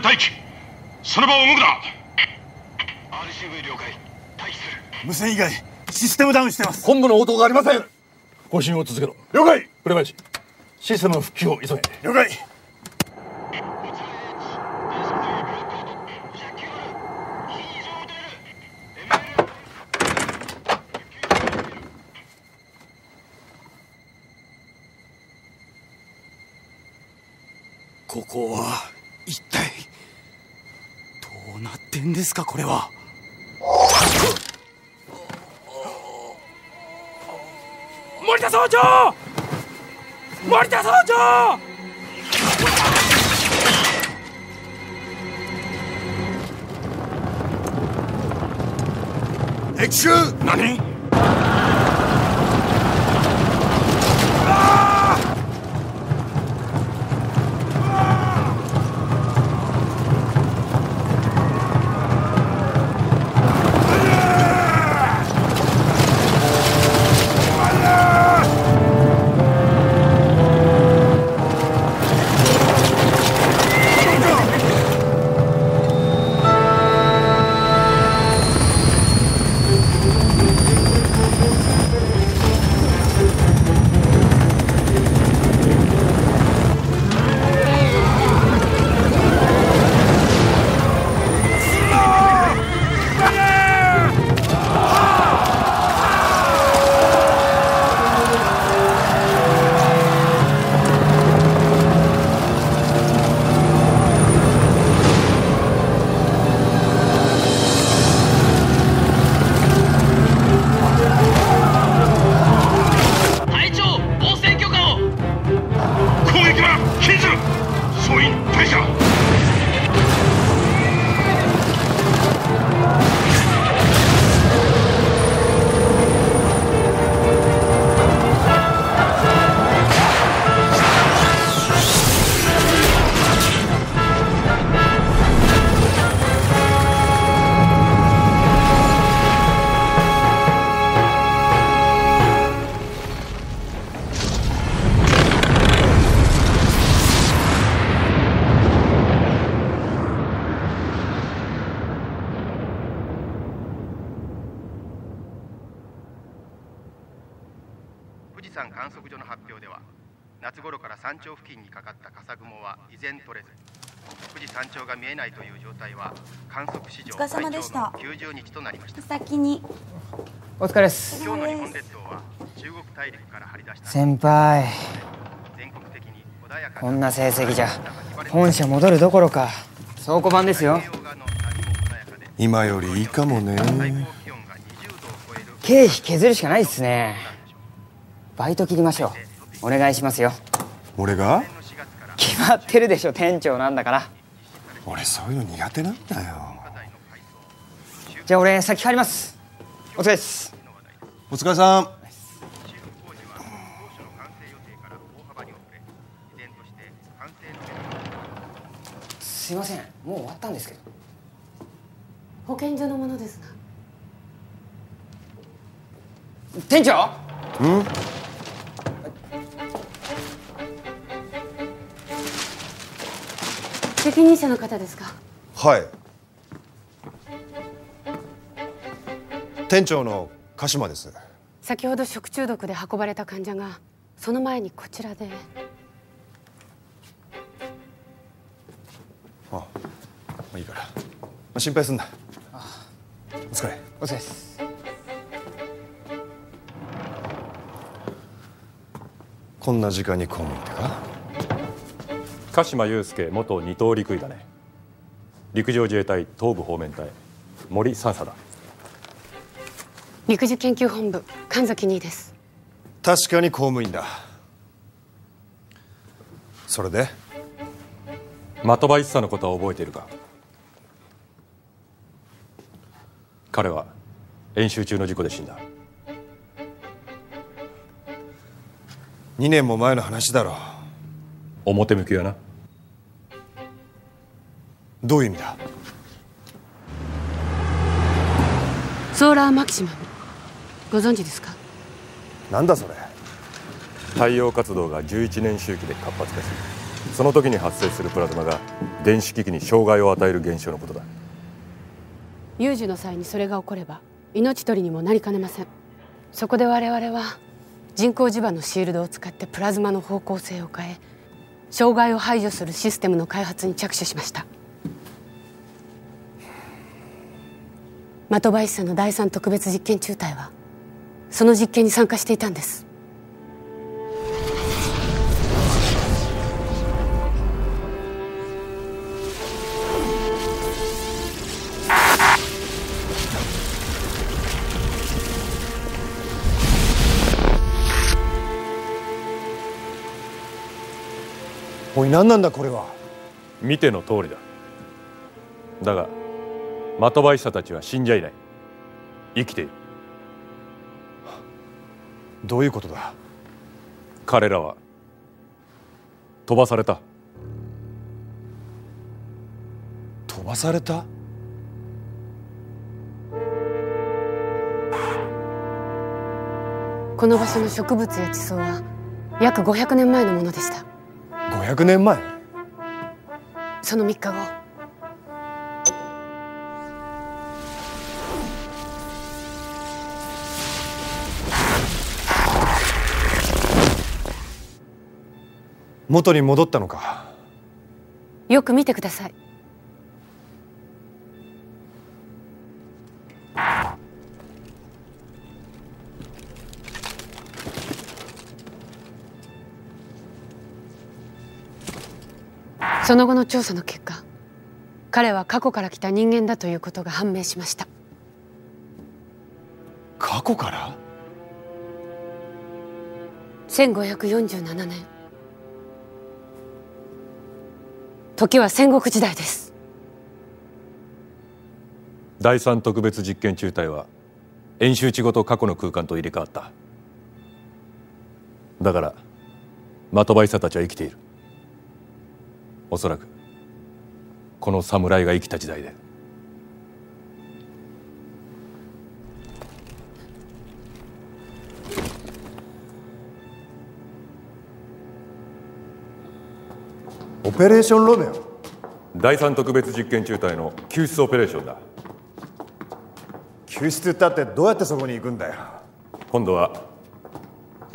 で待機。その場を動くな。RCV 了解待機する。無線以外システムダウンしてます。本部の応答がありません。更新を続けろ。了解。紅林システムの復旧を急げ。了解お疲れです。今日の日本列島は中国大陸から張り出した。先輩。全国的に穏やかこんな成績じゃ本社戻るどころか倉庫版ですよ。今よりいいかもね。最高気温が20度を超える経費削るしかないっすね。バイト切りましょう。お願いしますよ。俺が？決まってるでしょ店長なんだから。俺そういうの苦手なんだよ。じゃあ俺先帰りますお疲れです。お疲れさん。すいません。もう終わったんですけど。保健所のものですが店長？うん？責任者の方ですか？はい店長の鹿島です。先ほど食中毒で運ばれた患者がその前にこちらで。あまあいいから、まあ、心配すんな。お疲れ。お疲れです。こんな時間に公務員ってか？鹿島雄介元二等陸尉だね。陸上自衛隊東部方面隊森三佐だ陸自研究本部神崎2です。確かに公務員だ。それで？的場一茶のことは覚えているか？彼は演習中の事故で死んだ。2年も前の話だろ表向きはな。どういう意味だ？ソーラーマキシマムご存知ですか？なんだそれ。太陽活動が11年周期で活発化しその時に発生するプラズマが電子機器に障害を与える現象のことだ。有事の際にそれが起これば命取りにもなりかねません。そこで我々は人工磁場のシールドを使ってプラズマの方向性を変え障害を排除するシステムの開発に着手しました。的場一佐の第三特別実験中隊はその実験に参加していたんです。おい何なんだこれは？見ての通りだ。だが的場一佐たちは死んじゃいない。生きているどういうことだ？彼らは飛ばされた。飛ばされた？この場所の植物や地層は約500年前のものでした。500年前？その3日後元に戻ったのか？よく見てください。その後の調査の結果彼は過去から来た人間だということが判明しました。過去から？1547年時は戦国時代です。第三特別実験中隊は演習地ごと過去の空間と入れ替わった。だから的場医たちは生きている。おそらくこの侍が生きた時代で。オペレーションロメオ。第三特別実験中隊の救出オペレーションだ。救出ったってどうやってそこに行くんだよ。今度は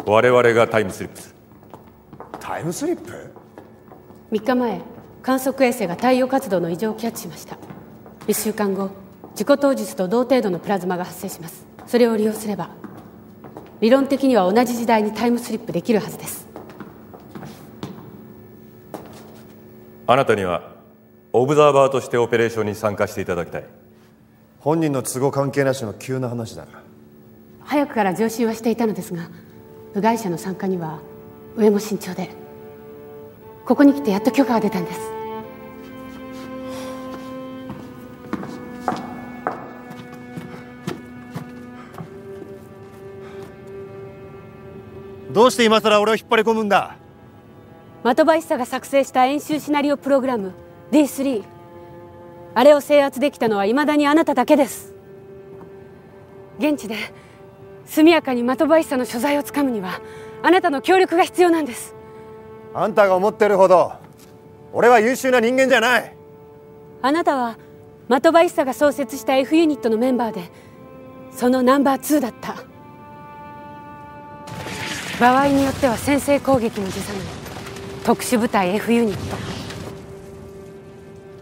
我々がタイムスリップする。タイムスリップ？3日前観測衛星が太陽活動の異常をキャッチしました。1週間後事故当日と同程度のプラズマが発生します。それを利用すれば理論的には同じ時代にタイムスリップできるはずですあなたにはオブザーバーとしてオペレーションに参加していただきたい。本人の都合関係なしの急な話だな。早くから上申はしていたのですが部外者の参加には上も慎重でここに来てやっと許可が出たんです。どうして今さら俺を引っ張り込むんだ？的場一佐が作成した演習シナリオプログラム D3 あれを制圧できたのはいまだにあなただけです。現地で速やかに的場一佐の所在をつかむにはあなたの協力が必要なんです。あんたが思ってるほど俺は優秀な人間じゃない。あなたは的場一茶が創設した F ユニットのメンバーでそのナンバー2だった。場合によっては先制攻撃も辞さない特殊部隊 F ユニット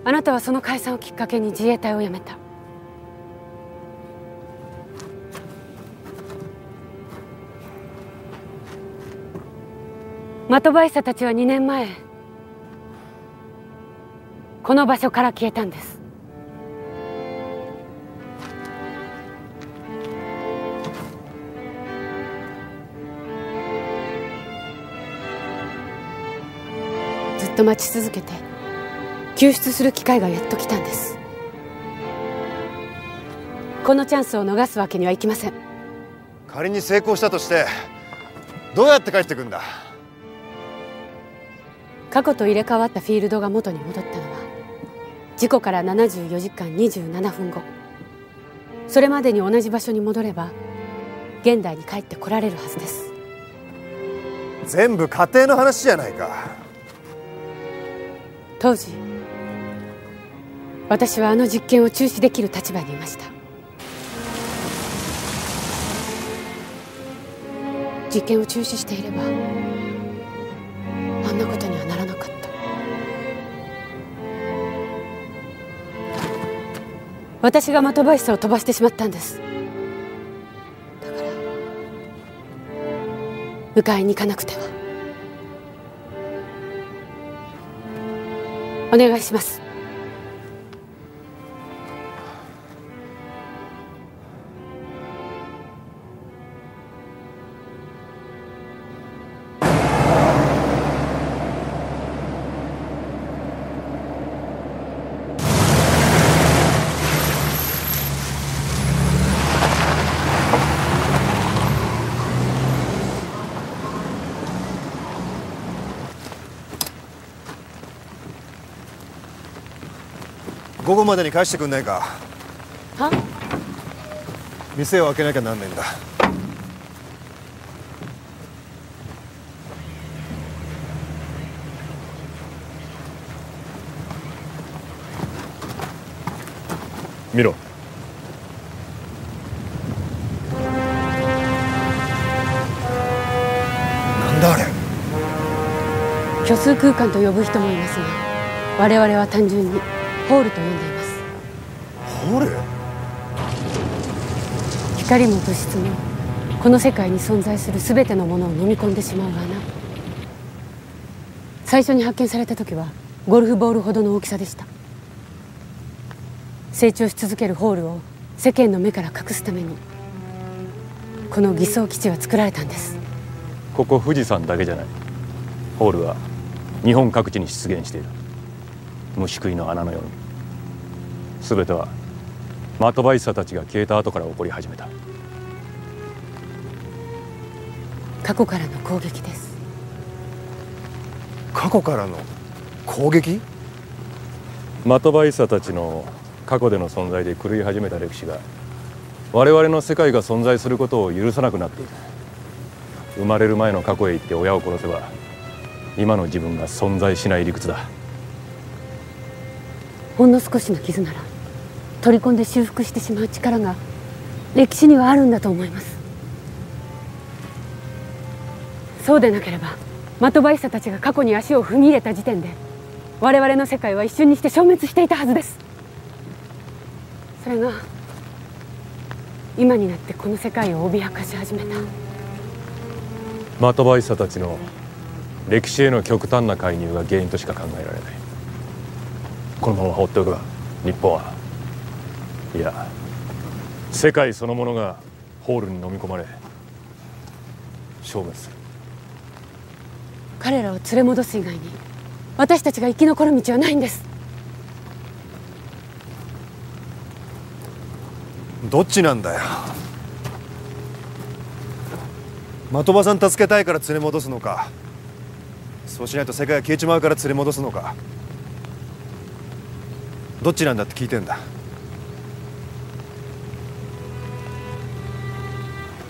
あなたはその解散をきっかけに自衛隊を辞めた。的バイサたちは2年前この場所から消えたんです。と待ち続けて救出する機会がやっと来たんです。このチャンスを逃すわけにはいきません。仮に成功したとしてどうやって帰ってくんだ？過去と入れ替わったフィールドが元に戻ったのは事故から74時間27分後。それまでに同じ場所に戻れば現代に帰ってこられるはずです。全部家庭の話じゃないか当時私はあの実験を中止できる立場にいました。実験を中止していればあんなことにはならなかった。私が的林さんを飛ばしてしまったんです。だから迎えに行かなくては。お願いします。午後までに返してくんないか？は？店を開けなきゃなんねえんだ。見ろ。なんだあれ？虚数空間と呼ぶ人もいますが我々は単純にホールと呼んでいます。ホール？光も物質もこの世界に存在する全てのものを飲み込んでしまう穴最初に発見された時はゴルフボールほどの大きさでした。成長し続けるホールを世間の目から隠すためにこの偽装基地は作られたんです。ここ富士山だけじゃない。ホールは日本各地に出現している虫食いの穴のように。全ては的場一茶たちが消えた後から起こり始めた。過去からの攻撃です。過去からの攻撃？的場一茶たちの過去での存在で狂い始めた歴史が我々の世界が存在することを許さなくなっている生まれる前の過去へ行って親を殺せば今の自分が存在しない理屈だほんの少しの傷なら取り込んで修復してしまう力が歴史にはあるんだと思います。そうでなければ的場一たちが過去に足を踏み入れた時点で我々の世界は一瞬にして消滅していたはずです。それが今になってこの世界を脅かし始めた。的場一たちの歴史への極端な介入が原因としか考えられない。このまま放っておけば日本は。いや世界そのものがホールに飲み込まれ消滅する。彼らを連れ戻す以外に私たちが生き残る道はないんです。どっちなんだよ。的場さん助けたいから連れ戻すのか。そうしないと世界が消えちまうから連れ戻すのかどっちなんだって聞いてんだ。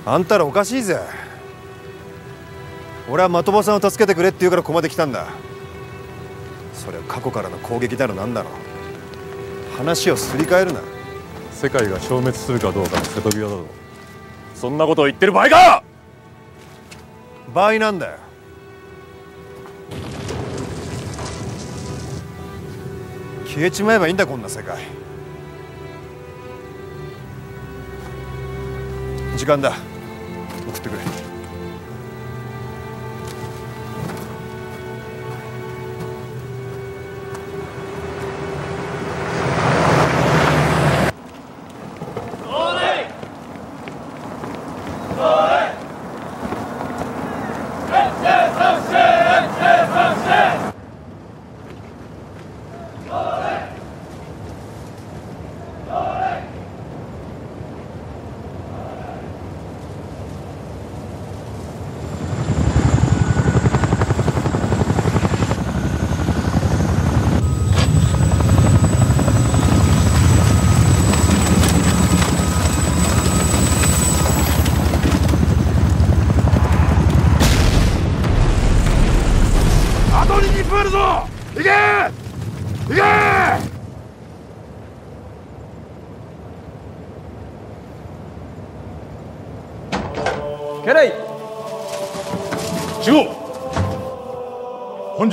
あんたらおかしいぜ。俺は的場さんを助けてくれって言うからここまで来たんだ。それは過去からの攻撃だろなんだろ。話をすり替えるな。世界が消滅するかどうかの瀬戸際だぞ。そんなことを言ってる場合か！場合なんだよ消えちまえばいいんだこんな世界。時間だ。送ってくれ。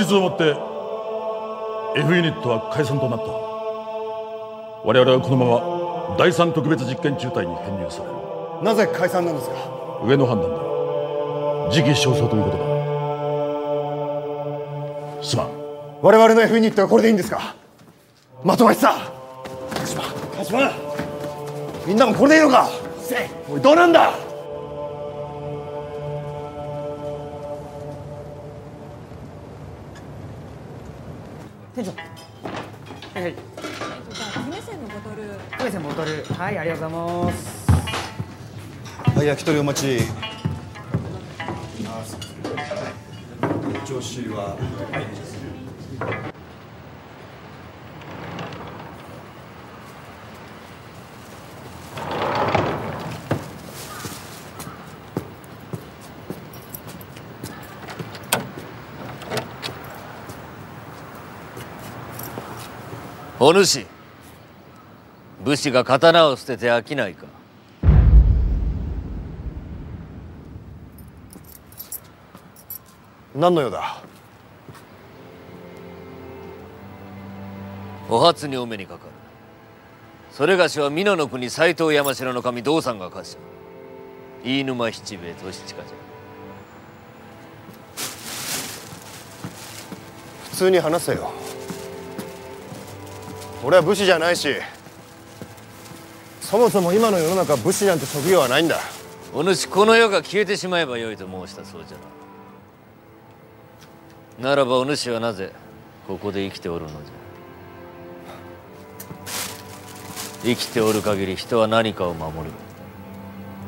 本日をもって F ユニットは解散となった。我々はこのまま第三特別実験中隊に編入される。なぜ解散なんですか？上の判断だ。時期尚早ということだ。すまん。我々の F ユニットはこれでいいんですか？的橋さん鹿島。鹿島。みんなもこれでいいのか？おいどうなんだ？店長。はいはい。姫線のボトル。姫線ボトル。はいありがとうございます。はい焼き鳥お待ち。調子はお主武士が刀を捨てて飽きないか？何の用だ？お初にお目にかかる。それがしは美濃の国斎藤山城の神道三が家臣飯沼七兵衛利親じゃ。普通に話せよ俺は武士じゃないしそもそも今の世の中武士なんて職業はないんだ。お主この世が消えてしまえばよいと申したそうじゃな。ならばお主はなぜここで生きておるのじゃ。生きておる限り人は何かを守る。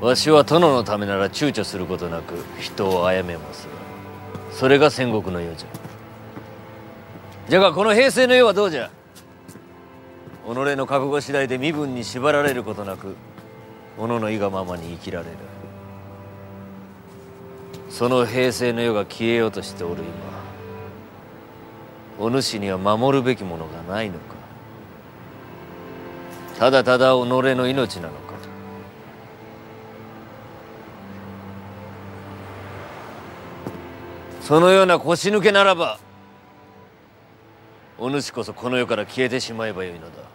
わしは殿のためなら躊躇することなく人を殺めますが。それが戦国の世じゃ。じゃがこの平成の世はどうじゃ。己の覚悟次第で身分に縛られることなく己の意がままに生きられる。その平成の世が消えようとしておる今お主には守るべきものがないのかただただ己の命なのか。そのような腰抜けならばお主こそこの世から消えてしまえばよいのだ。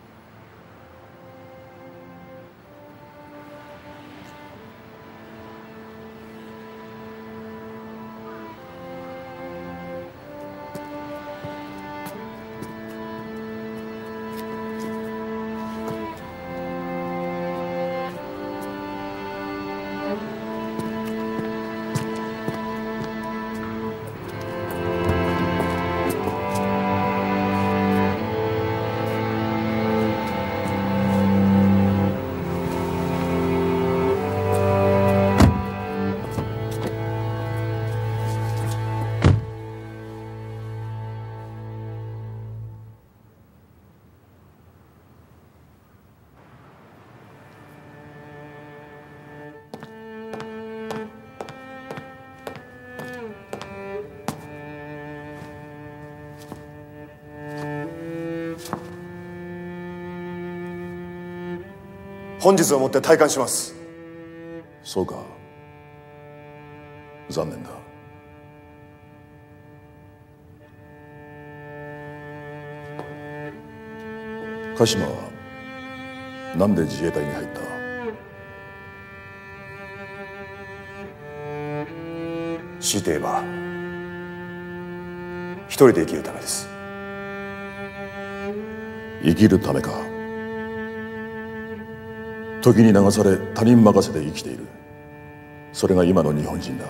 本日をもって退官します。そうか。残念だ。鹿島はなんで自衛隊に入った？強いて言えば一人で生きるためです。生きるためか時に流され他人任せで生きている。それが今の日本人だ。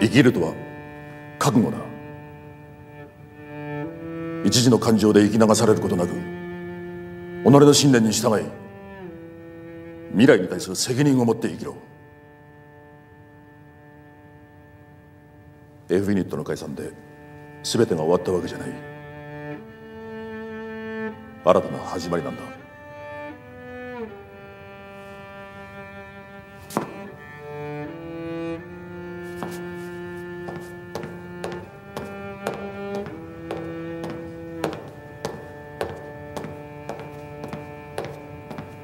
生きるとは覚悟だ。一時の感情で生き流されることなく己の信念に従い未来に対する責任を持って生きろ。F ユニットの解散で全てが終わったわけじゃない。新たな始まりなんだ。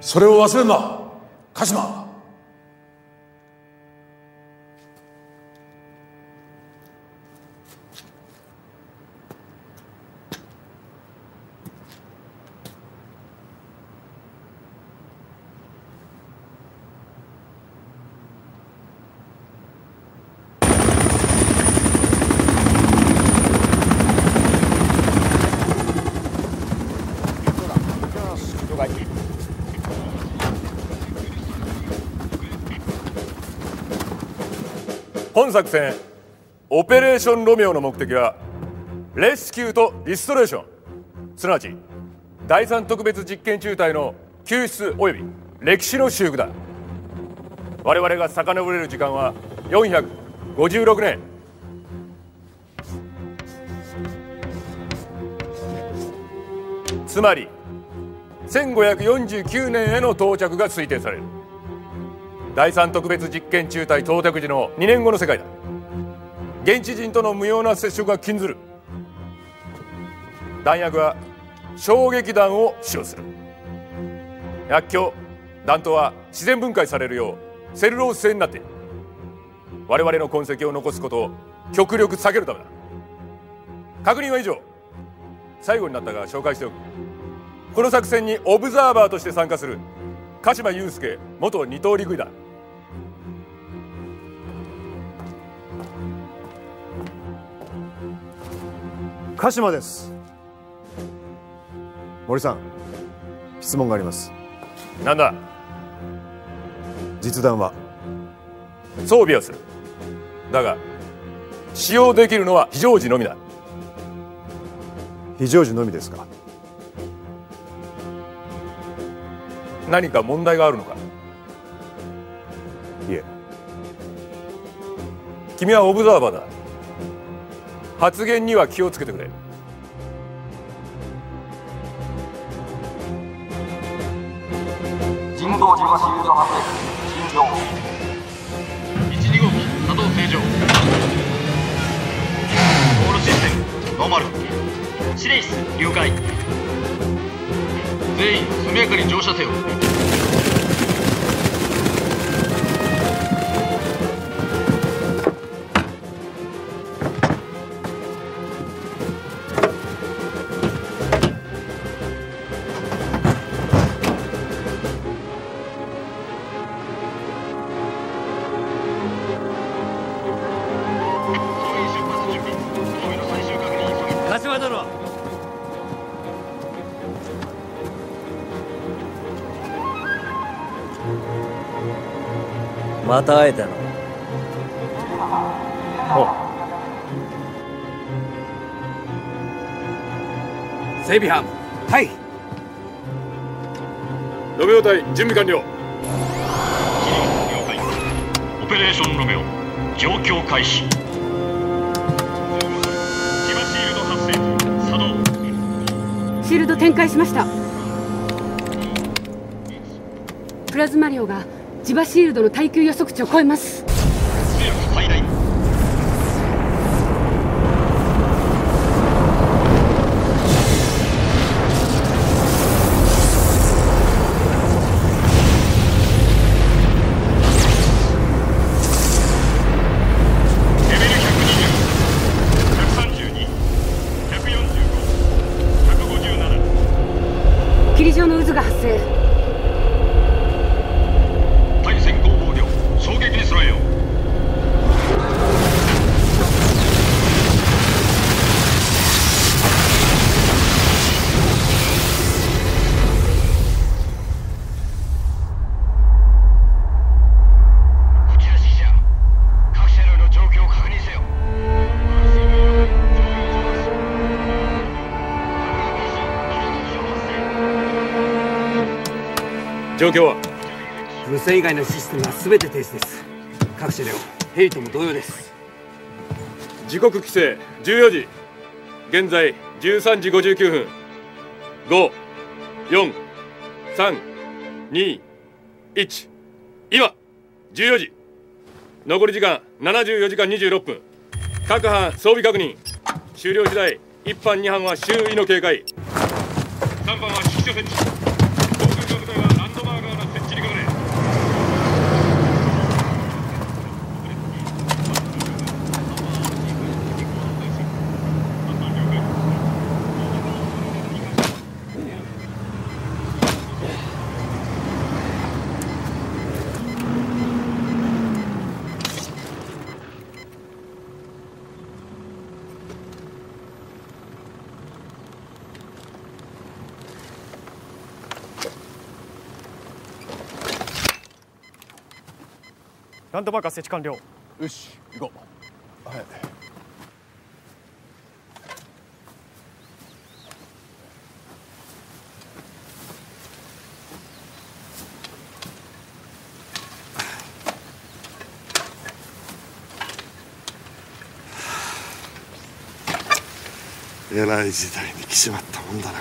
それを忘れるな。鹿島。本作戦オペレーションロメオの目的はレスキューとリストレーション。すなわち第三特別実験中隊の救出及び歴史の修復だ。我々が遡れる時間は456年。つまり1549年への到着が推定される。第三特別実験中隊到着時の2年後の世界だ。現地人との無用な接触が禁ずる。弾薬は衝撃弾を使用する。薬莢弾頭は自然分解されるようセルロース製になっている我々の痕跡を残すことを極力避けるためだ。確認は以上。最後になったが紹介しておく。この作戦にオブザーバーとして参加する鹿島雄介元二刀陸尉だ鹿島です。森さん質問があります。なんだ？実弾は？装備はする。だが使用できるのは非常時のみだ。非常時のみですか？何か問題があるのか？いえ。君はオブザーバーだ発言には気をつけてくれ。人工磁場シールド発生。信用1、2号機作動正常。オールシステムノーマル司令室了解。全員速やかに乗車せよ。また会えたの？整備班。はい。ロメオ隊準備完了。オペレーションロメオ状況開始。磁場シールド発生作動シールド展開しました。プラズマ量が磁場シールドの耐久予測値を超えます。状況は？無線以外のシステムは全て停止です。各車両ヘリとも同様です。時刻規制14時。現在13時59分。54321今14時。残り時間74時間26分。各班装備確認。終了次第1班2班は周囲の警戒。3班は指揮所設置航空自衛隊はランドマーカーの設置にかかれランドマーカー設置完了。よし行こう。はい。えらい時代に来ちまったもんだな。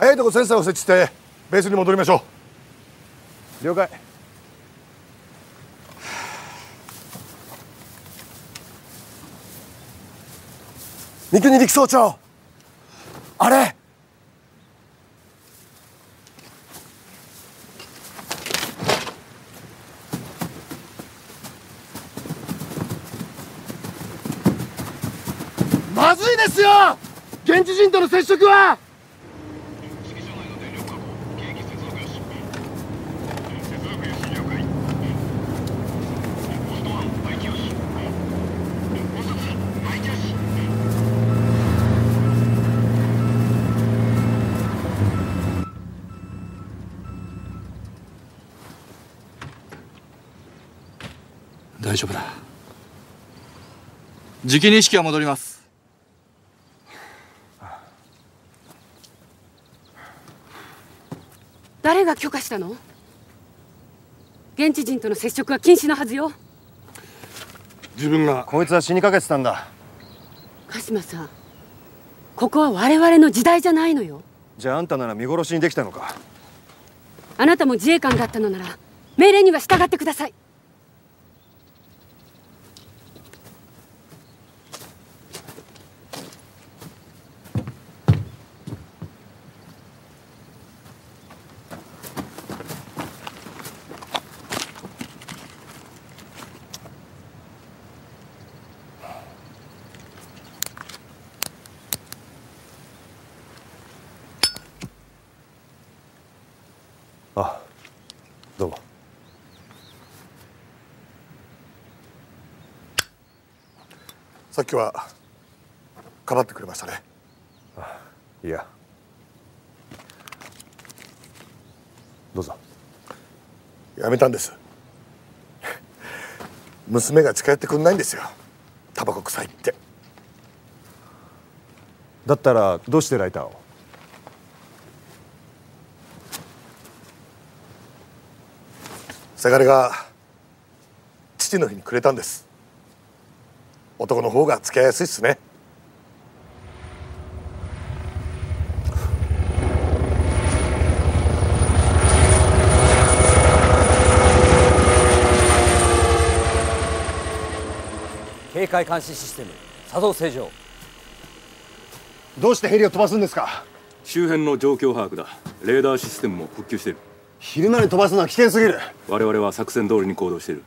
早いとこセンサーを設置してベースに戻りましょう。了解。三国陸総長。あれ。まずいですよ。現地人との接触は。大丈夫だ。じきに意識は戻ります。誰が許可したの？現地人との接触は禁止のはずよ。自分が。こいつは死にかけてたんだ。鹿島さんここは我々の時代じゃないのよ。じゃああんたなら見殺しにできたのか。あなたも自衛官だったのなら命令には従ってくださいさっきはかばってくれましたね。いや。どうぞ。やめたんです。娘が近寄ってくんないんですよ。タバコ臭いって。だったらどうしてライターを？せがれが父の日にくれたんです男の方が付き合いやすいっすね。警戒監視システム作動正常。どうしてヘリを飛ばすんですか？周辺の状況把握だ。レーダーシステムも復旧してる。昼間に飛ばすのは危険すぎる。我々は作戦通りに行動している。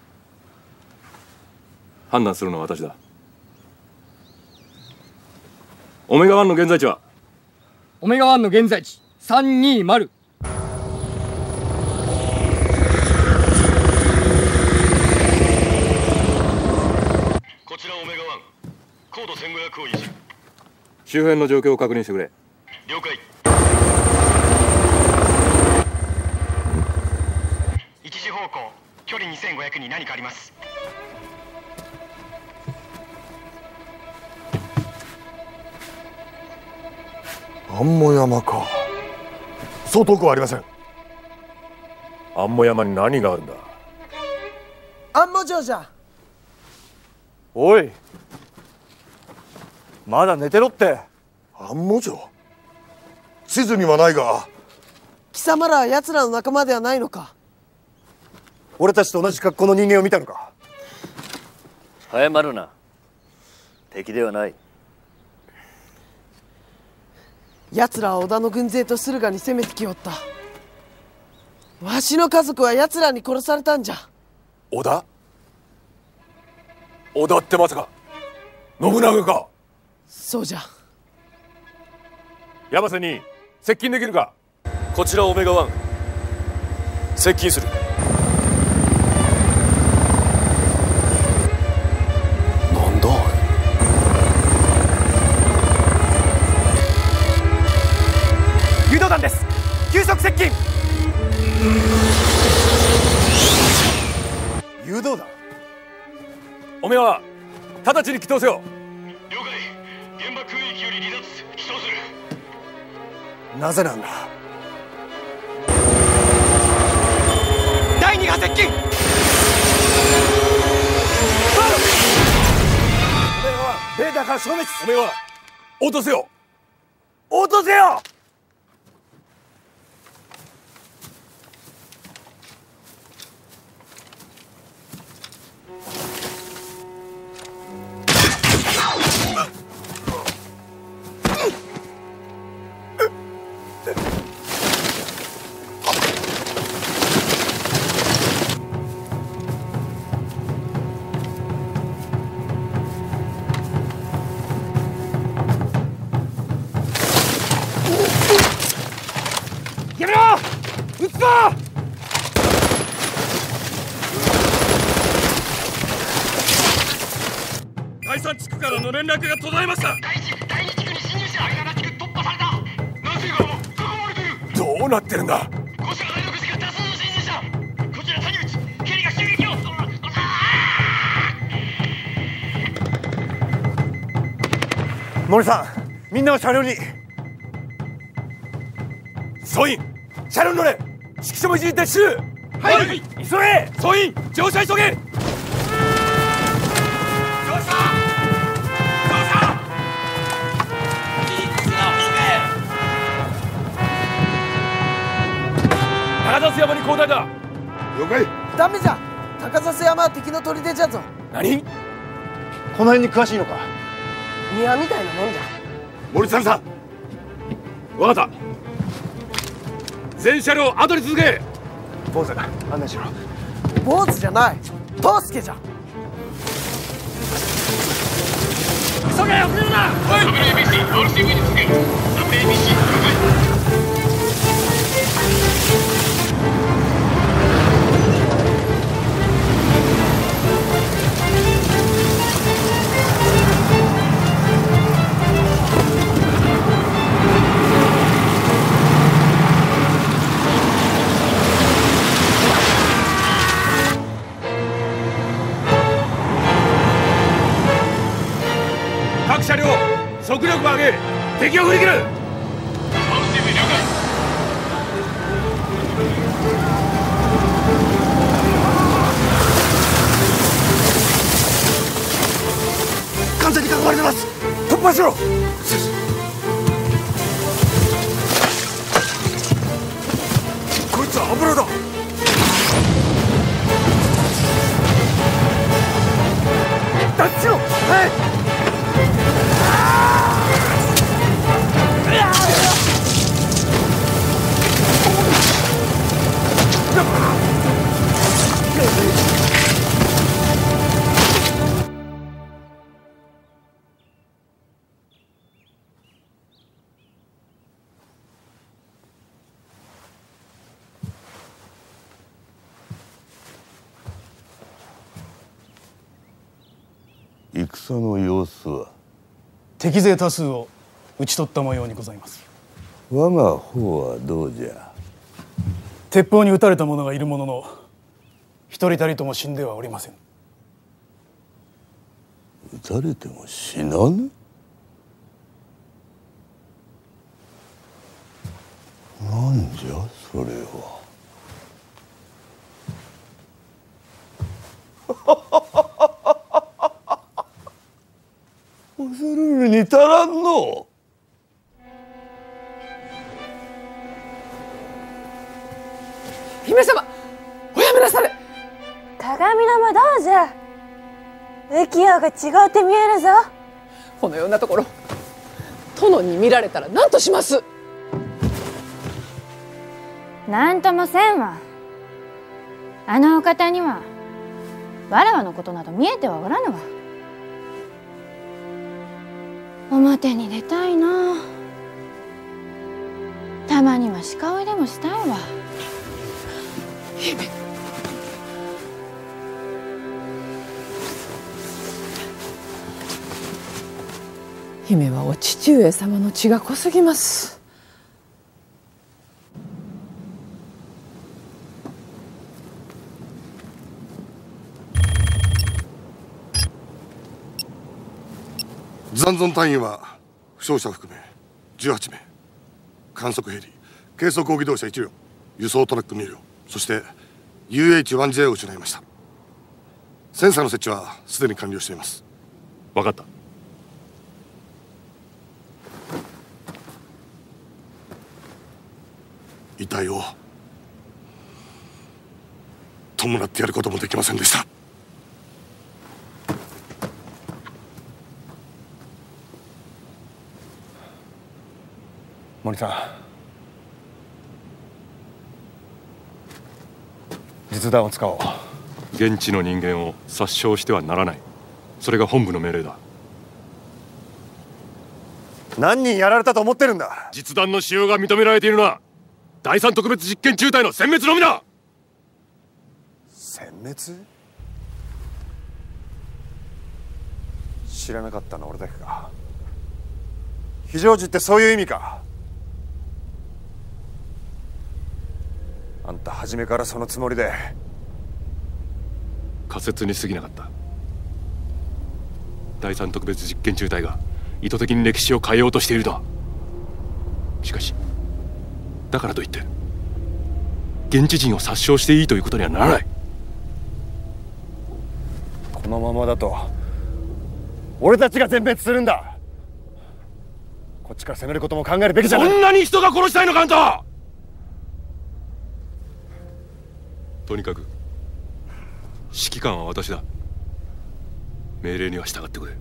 判断するのは私だオメガ1の現在地は？オメガ1の現在地。320こちらオメガ1高度1500を維持。周辺の状況を確認してくれ。了解。一時方向距離2500に何かあります安茂山か。そう遠くはありません。安茂山に何があるんだ？安茂城じゃ。おい。まだ寝てろって。安茂城？地図にはないが。貴様らは奴らの仲間ではないのか。俺たちと同じ格好の人間を見たのか？早まるな。敵ではない奴らは織田の軍勢と駿河に攻めてきおった。わしの家族は奴らに殺されたんじゃ。織田？織田ってまさか。信長か？そうじゃ。山瀬に接近できるか？こちらオメガ1接近するおめえは直ちに起動せよ。了解。現場空域より離脱起動する。なぜなんだ？第二が接近。レーダーから消滅。おめえは落とせよ。落とせよ絡が途絶えました第二地区に侵入者第七地区突破された。南西側も囲まれているどうなってるんだ？こちら第六地区多数の侵入者こちら谷口ヘリが襲撃を森さんみんなは車両に。総員車両に乗れ指揮所も一時撤収はい。急げ。総員乗車急げ交代だ。了解。ダメじゃ。高笹山は敵の砦じゃぞ。何？この辺に詳しいのか？庭みたいなもんじゃ。森さんさん。分かった。全車両後に続け。坊主案内しろ。坊主じゃない。藤助じゃ。急げ遅れるな。WABC RCV につけ WABC 了解速力を上げ敵を振り切る RCV 了解完全に囲まれてます突破しろ敵勢多数を討ち取った模様にございます。我が方はどうじゃ？鉄砲に撃たれた者がいるものの一人たりとも死んではおりません。撃たれても死なぬ？なんじゃそれは 恐るるに足らんの。姫様おやめなされ。鏡の間どうじゃ。浮世が違うて見えるぞ。このようなところ殿に見られたら何とします。何ともせんわ。あのお方にはわらわのことなど見えてはおらぬわ表に出たいな。たまには鹿追いでもしたいわ。姫。姫はお父上様の血が濃すぎます。残存隊員は負傷者含め18名。観測ヘリ軽装攻撃動車1両輸送トラック2両そして UH-1J を失いました。センサーの設置はすでに完了しています。分かった。遺体を弔ってやることもできませんでした森さん。実弾を使おう。現地の人間を殺傷してはならない。それが本部の命令だ。何人やられたと思ってるんだ。実弾の使用が認められているのは第三特別実験中隊の殲滅のみだ。殲滅？知らなかったの俺だけか。非常時ってそういう意味かあんた初めからそのつもりで。仮説に過ぎなかった。第三特別実験中隊が意図的に歴史を変えようとしているとは。しかしだからといって現地人を殺傷していいということにはならない。このままだと俺たちが全滅するんだ。こっちから攻めることも考えるべきじゃない。そんなに人が殺したいのかあんたとにかく指揮官は私だ。命令には従ってくれ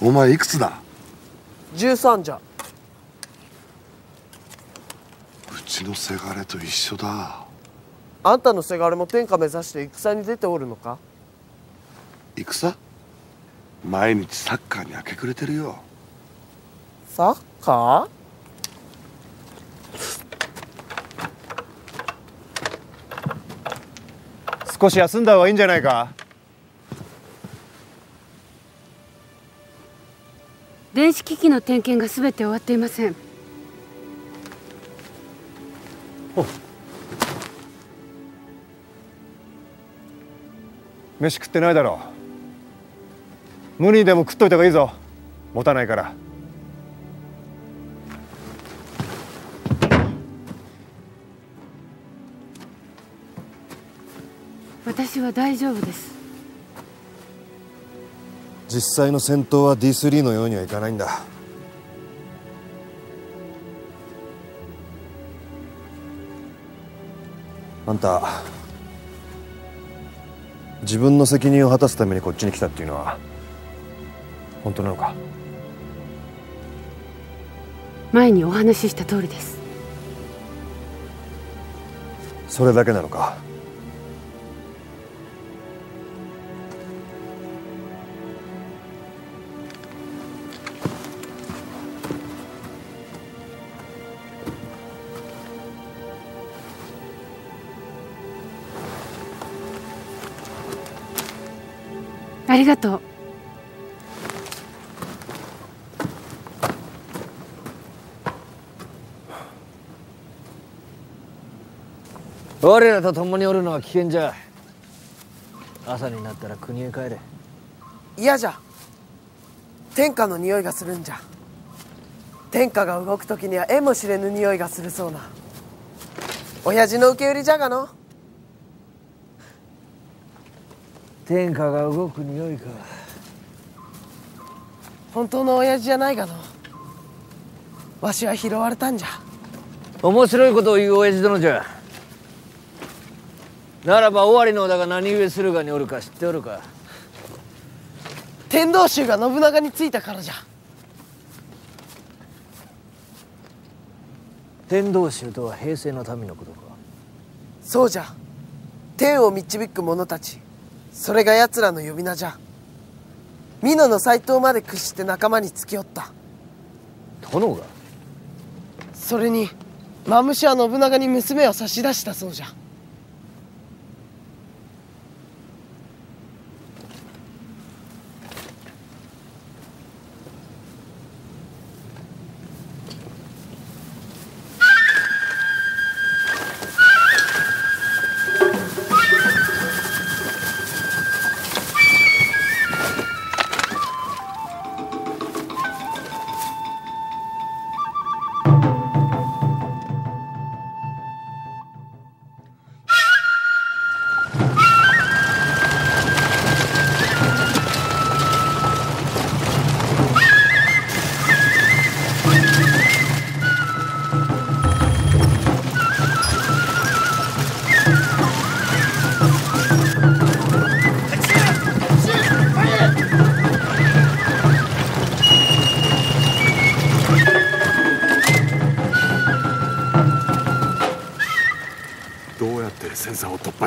お前いくつだ？13じゃ。うちのせがれと一緒だ。あんたのせがれも天下目指して戦に出ておるのか？戦？毎日サッカーに明け暮れてるよ。サッカー？少し休んだ方がいいんじゃないか？電子機器の点検が全て終わっていません。飯食ってないだろ無にでも食っといた方がいいぞ。持たないから。私は大丈夫です。実際の戦闘は D3 のようにはいかないんだ。あんた自分の責任を果たすためにこっちに来たっていうのは本当なのか？前にお話しした通りです。それだけなのか？ありがとう。我らと共におるのは危険じゃ。朝になったら国へ帰れ。嫌じゃ。天下の匂いがするんじゃ。天下が動く時にはえも知れぬ匂いがするそうな。親父の受け売りじゃがの。天下が動く匂いか。本当の親父じゃないがの。わしは拾われたんじゃ。面白いことを言う親父殿じゃならば尾張の織田が何故駿河におるか知っておるか。天道衆が信長についたからじゃ。天道衆とは平成の民のことか。そうじゃ。天を導く者たち。それが奴らの呼び名じゃ。美濃の斎藤まで屈して仲間につきおった。殿が。それにマムシは信長に娘を差し出したそうじゃ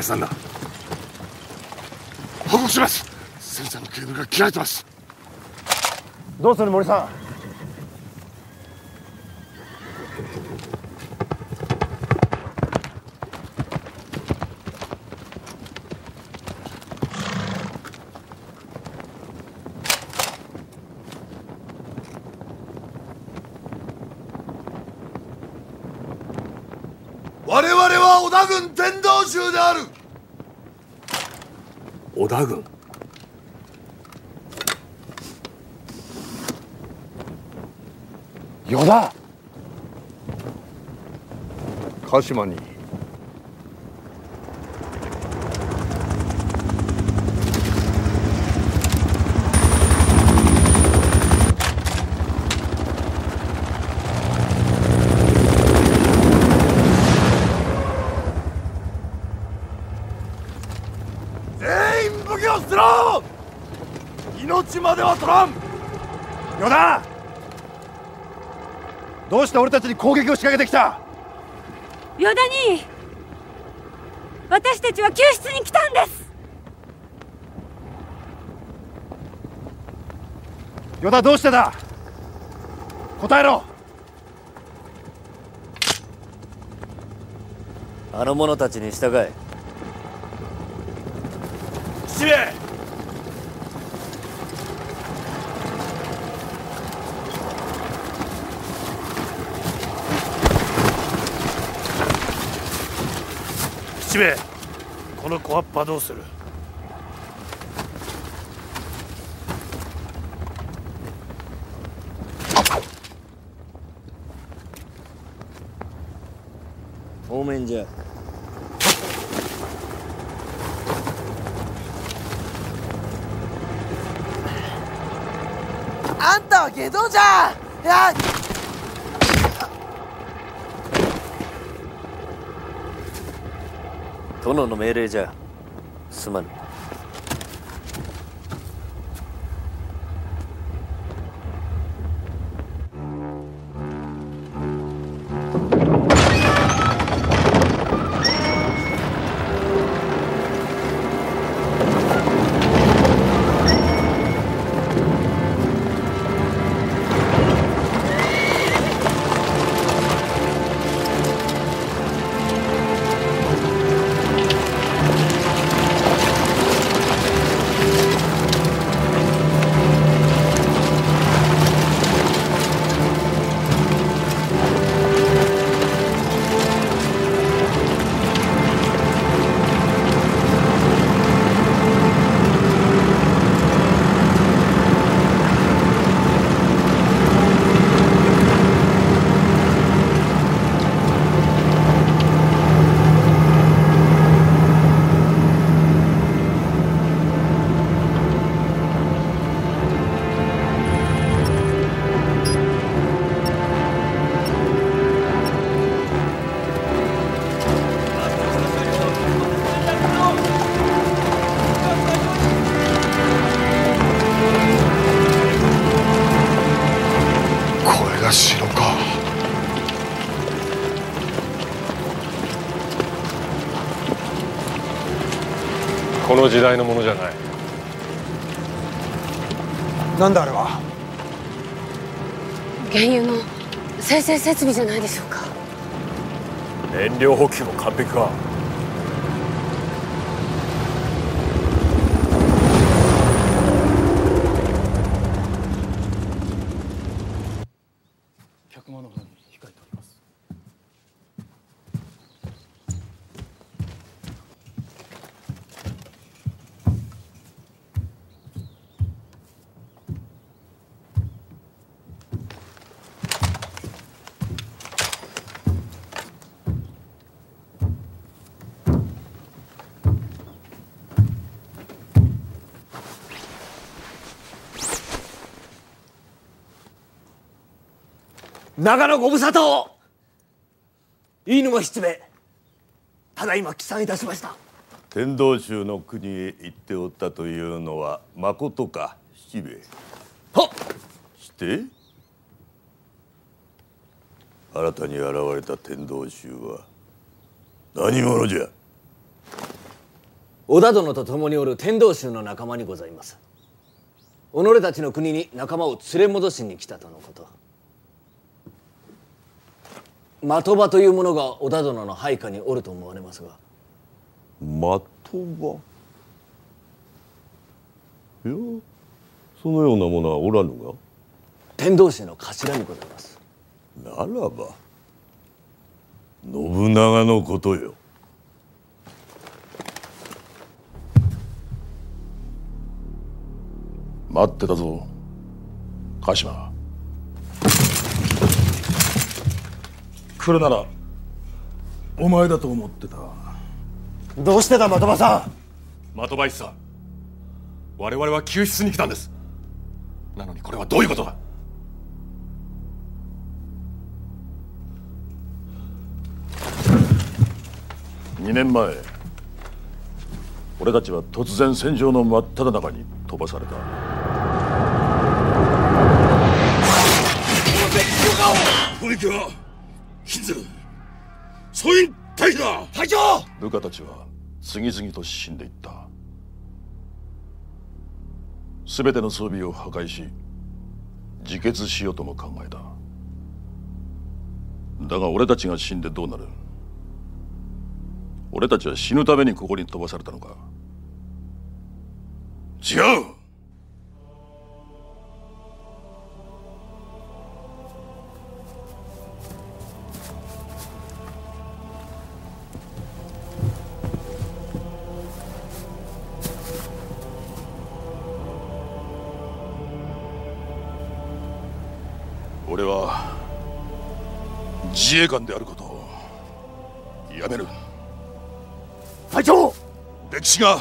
ンサーを突破したんだ。報告します。戦車のケーブルが切られてます。どうする森さん我々は織田軍天道衆である。織田軍。与田。鹿島に全員武器を捨てろ命までは取らん与田どうして俺たちに攻撃を仕掛けてきた与田に私たちは救出に来たんです与田どうしてだ答えろあの者たちに従え父上七兵衛この小葉っぱどうする？方面じゃ。あんたは下道じゃい殿の命令じゃすまぬ「時代の長野ご無沙汰を。飯沼七兵衛ただいま帰参いたしました。天道宗の国へ行っておったというのはまことか七兵衛。はして？新たに現れた天道宗は何者じゃ？織田殿と共におる天道宗の仲間にございます。己たちの国に仲間を連れ戻しに来たとのこと的場という者が織田殿の配下におると思われますが。的場？いやそのようなものはおらぬが？天道宗の頭にございます。ならば信長のことよ。待ってたぞ鹿島来るならお前だと思ってた。どうしてだ的場さん？的場一さん我々は救出に来たんです。なのにこれはどういうことだ？2年前俺たちは突然戦場の真っ只中に飛ばされた。攻撃はヒンズ総員退避だ。隊長！部下たちは次々と死んでいった。全ての装備を破壊し自決しようとも考えた。だが俺たちが死んでどうなる？俺たちは死ぬためにここに飛ばされたのか？違う自衛官であることを。やめる。隊長！歴史が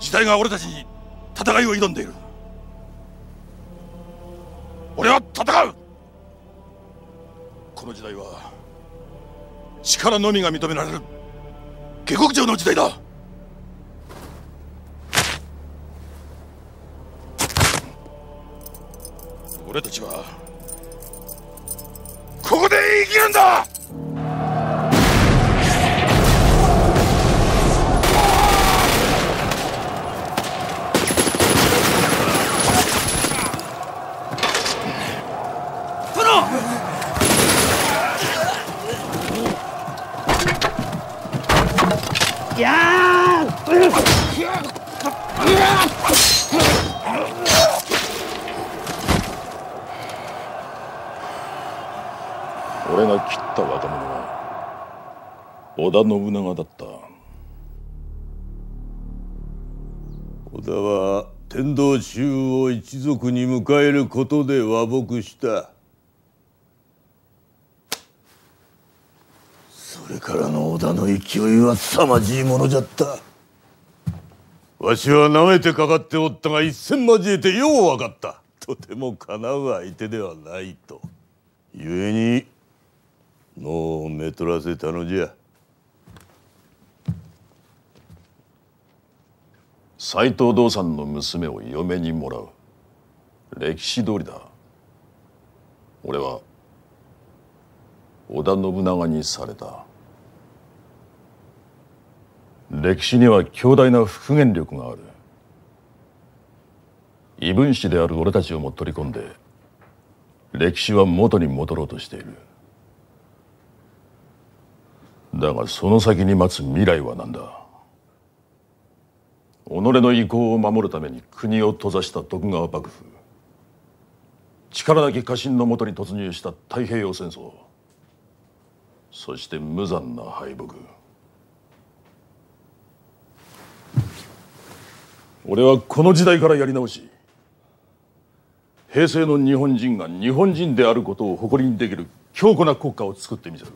時代が俺たちに戦いを挑んでいる。俺は戦う。この時代は力のみが認められる。下克上の時代だ。俺たちはここで生きるんだ！や俺が切った若者は織田信長だった。織田は天道宗を一族に迎えることで和睦した。それからの織田の勢いは凄まじいものじゃった。わしは舐めてかかっておったが一戦交えてよう分かった。とてもかなう相手ではないと。故に脳をめとらせたのじゃ。斎藤道さんの娘を嫁にもらう。歴史通りだ。俺は織田信長にされた。歴史には強大な復元力がある。異分子である俺たちをも取り込んで歴史は元に戻ろうとしている。だがその先に待つ未来は何だ？己の意向を守るために国を閉ざした徳川幕府。力なき家臣のもとに突入した太平洋戦争。そして無残な敗北。俺はこの時代からやり直し平成の日本人が日本人であることを誇りにできる強固な国家を作ってみせる。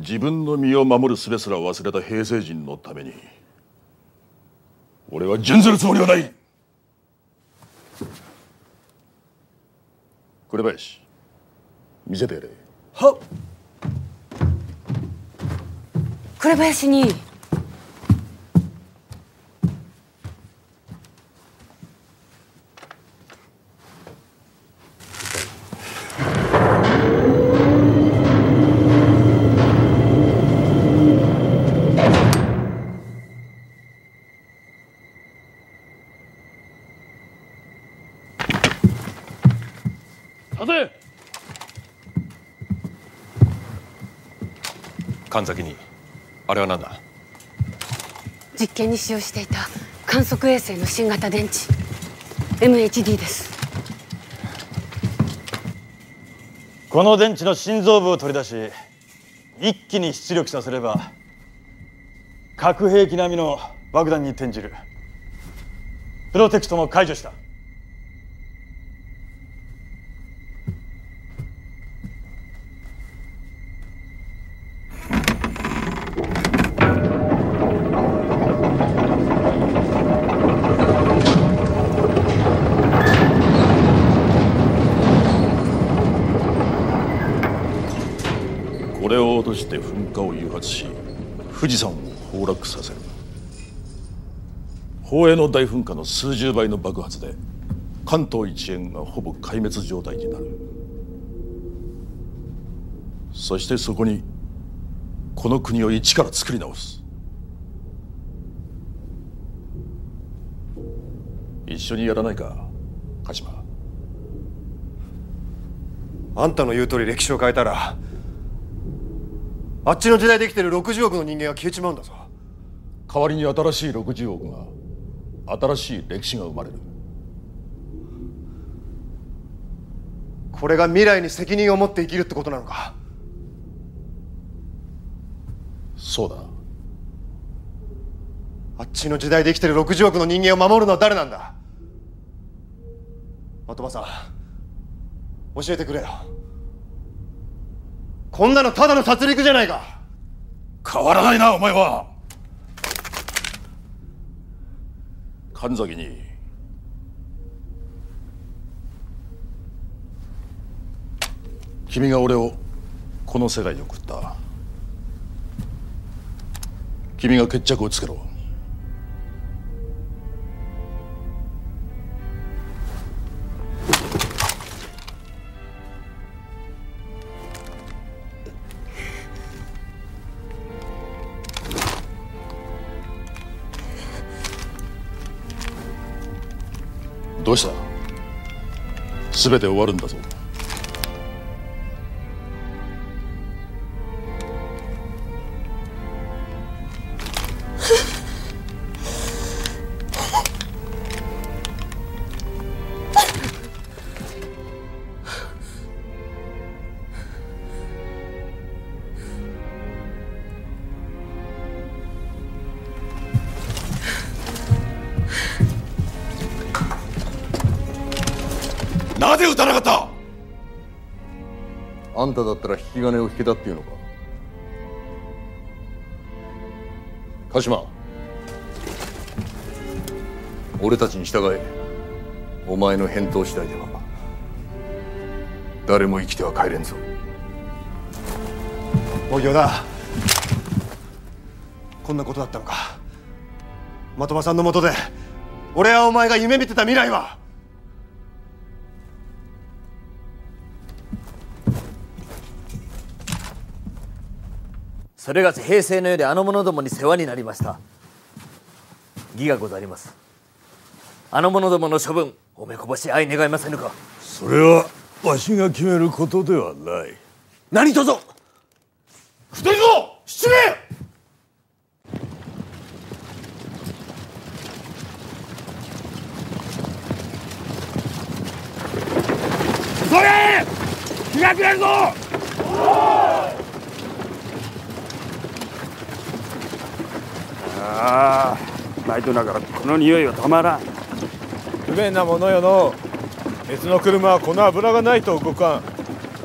自分の身を守る術すら忘れた平成人のために俺は準ずるつもりはない。紅林見せてやれ。はっ。紅林に神崎に。あれは何だ？実験に使用していた観測衛星の新型電池。MHD です。この電池の心臓部を取り出し一気に出力させれば核兵器並みの爆弾に転じる。プロテクトも解除した宝永の大噴火の数十倍の爆発で関東一円がほぼ壊滅状態になる。そしてそこにこの国を一から作り直す。一緒にやらないか鹿島。あんたの言う通り歴史を変えたらあっちの時代で生きてる60億の人間が消えちまうんだぞ。代わりに新しい60億が新しい歴史が生まれる。これが未来に責任を持って生きるってことなのか？そうだ。あっちの時代で生きてる60億の人間を守るのは誰なんだ？的場さん教えてくれよ。こんなのただの殺戮じゃないか。変わらないなお前は神崎に君が俺をこの世界に送った君が決着をつけろ全て終わるんだぞ。引き金を引けたっていうのか？鹿島。俺たちに従え。お前の返答次第では。誰も生きては帰れんぞ。おい与田こんなことだったのか。的場さんのもとで。俺はお前が夢見てた未来は。それがし平成の世であの者どもに世話になりました。義がござります。あの者どもの処分おめこぼし相願いませぬか。それはわしが決めることではない。何とぞ太いぞ七名急げ日が暮れるぞああナイトだからこの匂いはたまらん不便なものよの別の車はこの油がないと動かん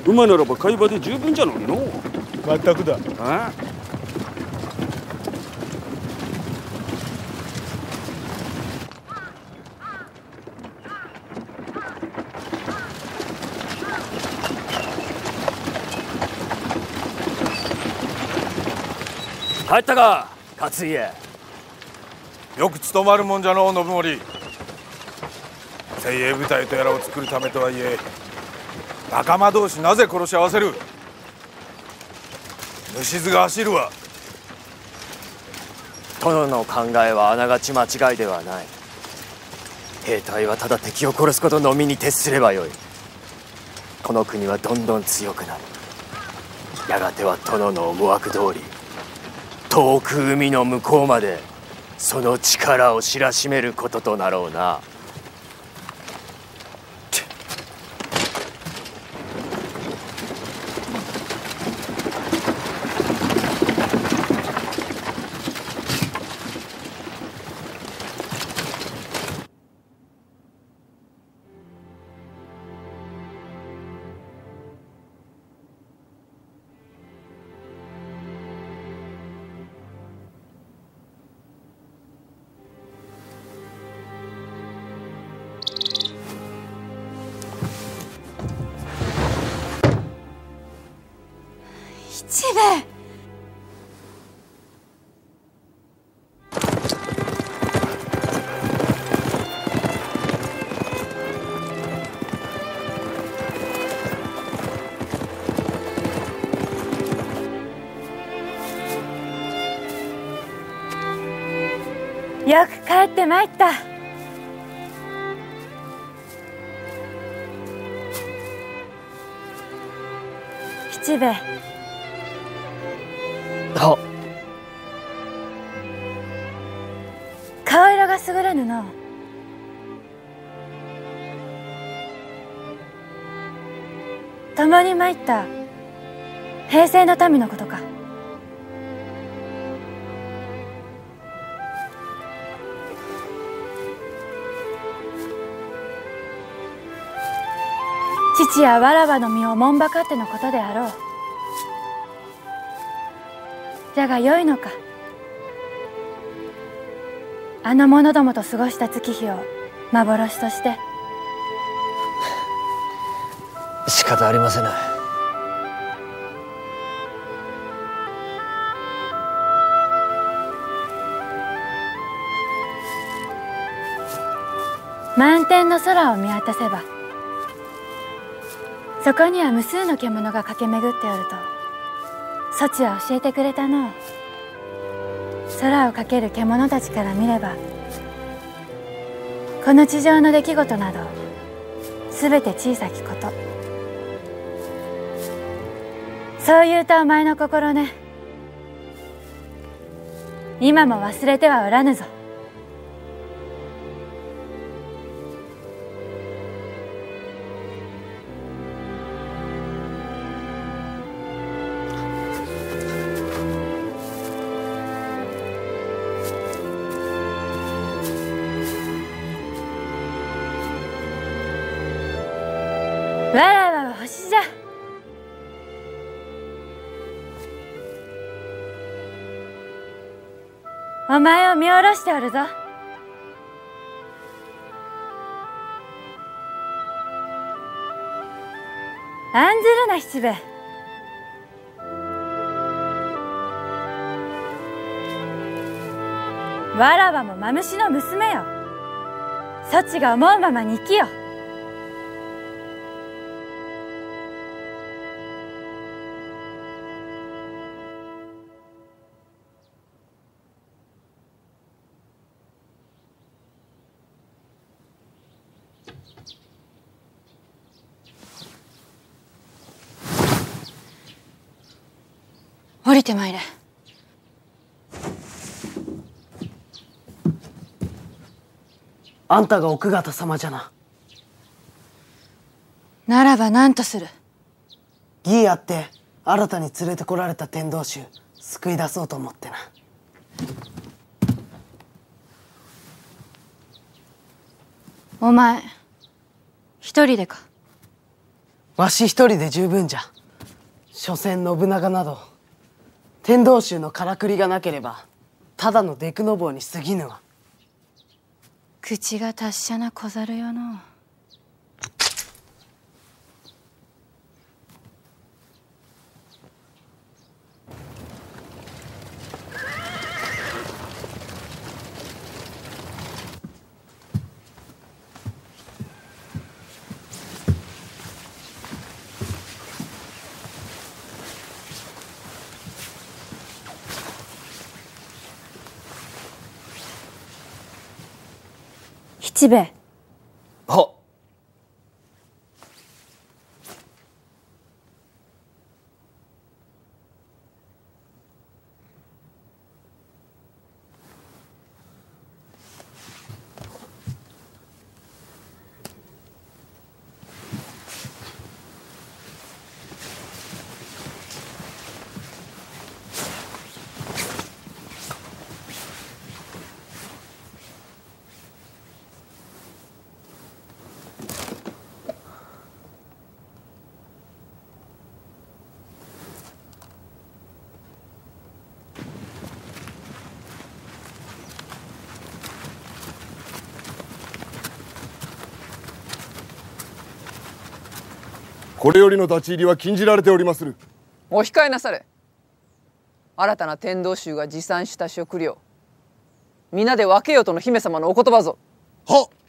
馬ならば会話で十分じゃのにの全くだあ帰ったか勝家よく務まるもんじゃの信盛。精鋭部隊とやらを作るためとはいえ仲間同士なぜ殺し合わせる？虫図が走るわ。殿の考えはあながち間違いではない。兵隊はただ敵を殺すことのみに徹すればよい。この国はどんどん強くなる。やがては殿の思惑通り遠く海の向こうまでその力を知らしめることとなろうな。七兵衛よく帰ってまいった。七兵衛。が優れぬの共に参った。平成の民のことか。父やわらわの身をもんばかってのことであろう。じゃがよいのか。あの者どもと過ごした月日を幻として。仕方ありませぬ。満天の空を見渡せばそこには無数の獣が駆け巡っておるとそちは教えてくれたのう空をかける獣たちから見ればこの地上の出来事など全て小さきこと。そう言うとお前の心ね今も忘れてはおらぬぞ。を見下ろしておるぞ。案ずるな七兵衛。わらわもマムシの娘よ。そちが思うままに生きよ。りてまいれ。あんたが奥方様じゃな。ならば何とする？義あって新たに連れてこられた天道衆救い出そうと思ってな。お前一人でか？わし一人で十分じゃ。所詮信長など天道宗のからくりがなければただのデクノボーに過ぎぬわ。口が達者な小猿よの。う七兵衛はこれよりの立ち入りは禁じられておりまする。お控えなされ。新たな天道衆が持参した食料。皆で分けよとの姫様のお言葉ぞ。は鹿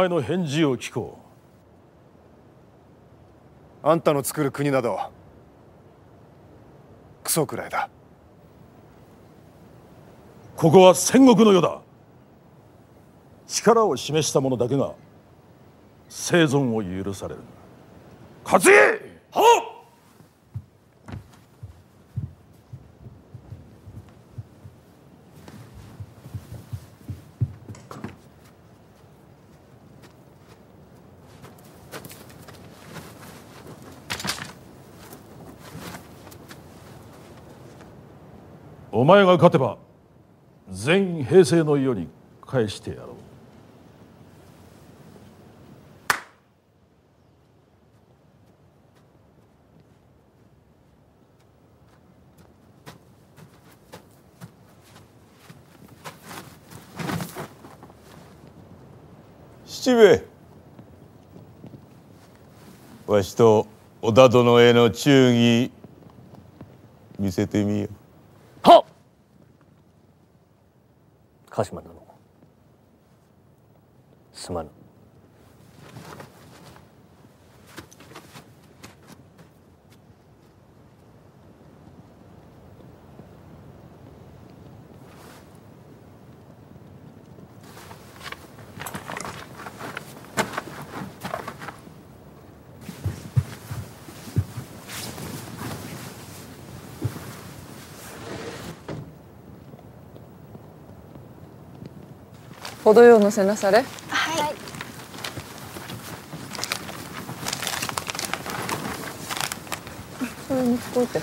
前の返事を聞こあんたの作る国などクソくらいだ。うここは戦国の世だ。力を示した者だけが生存を許される。担げはっお前が勝てば全員平成の世に返してやろう。七兵衛。わしと織田殿への忠義見せてみよはっ高島殿すまぬ。程よう乗せなされはい。それに聞こえて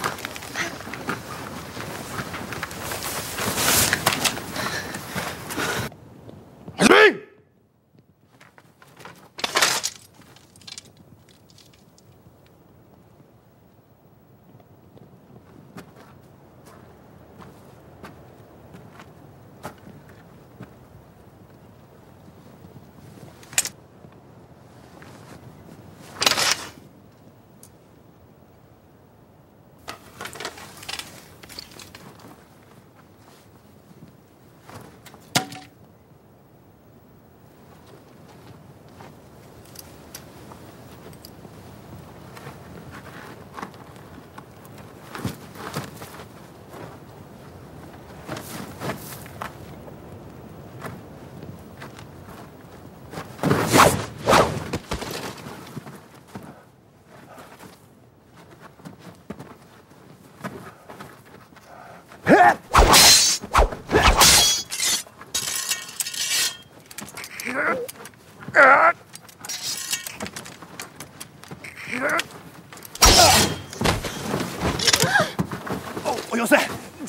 始め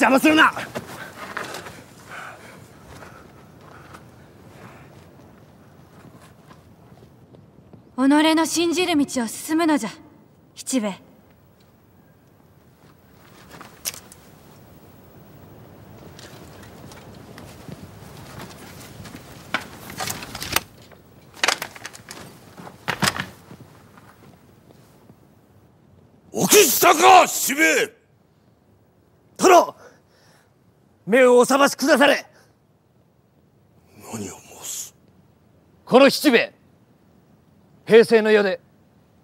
邪魔するな！己の信じる道を進むのじゃ七兵衛。起きしたかしべ殿目をお覚ましくだされ。何を申す？この七兵衛。平成の世で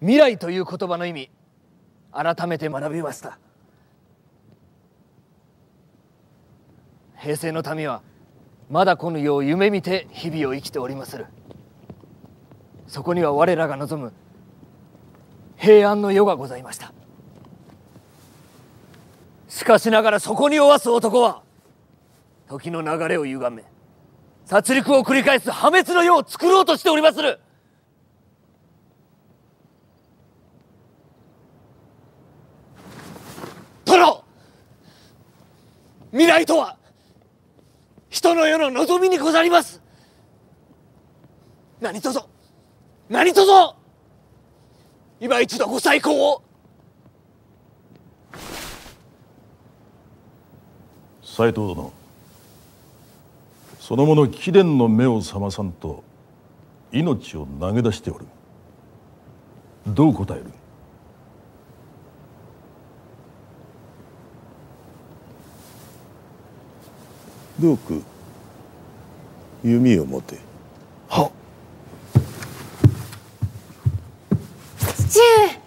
未来という言葉の意味改めて学びました。平成の民はまだこの世を夢見て日々を生きておりまする。そこには我らが望む平安の世がございました。しかしながらそこにおわす男は時の流れを歪め殺戮を繰り返す破滅の世を作ろうとしておりまする。殿未来とは人の世の望みにござります。何とぞ何とぞ今一度ご再考を。斎藤殿。その者貴殿の目を覚まさんと命を投げ出しておる。どう答える？どうく？弓を持て。父上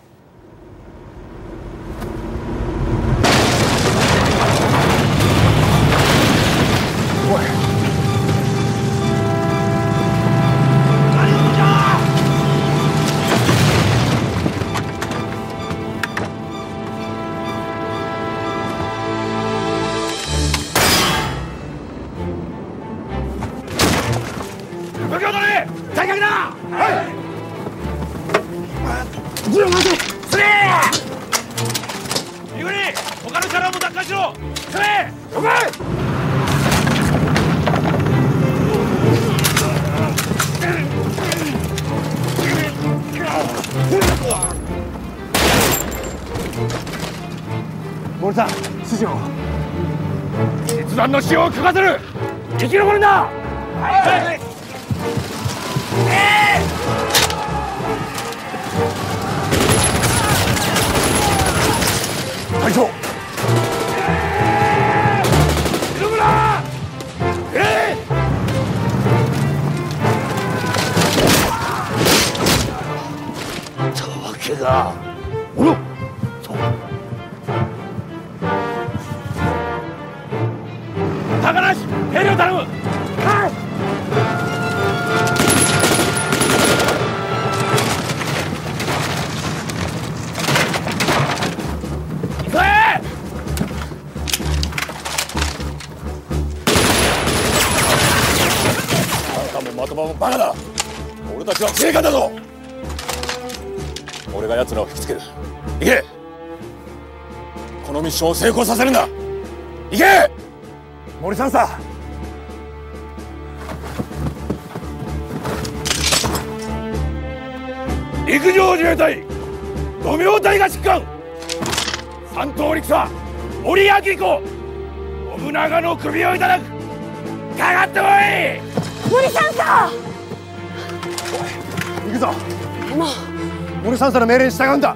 を成功させるんだ。行け！森さんさ。陸上自衛隊五名隊が疾患三等陸佐森明子信長の首をいただく。かかってこい！森さんさ！行くぞ。森さんさの命令に従うんだ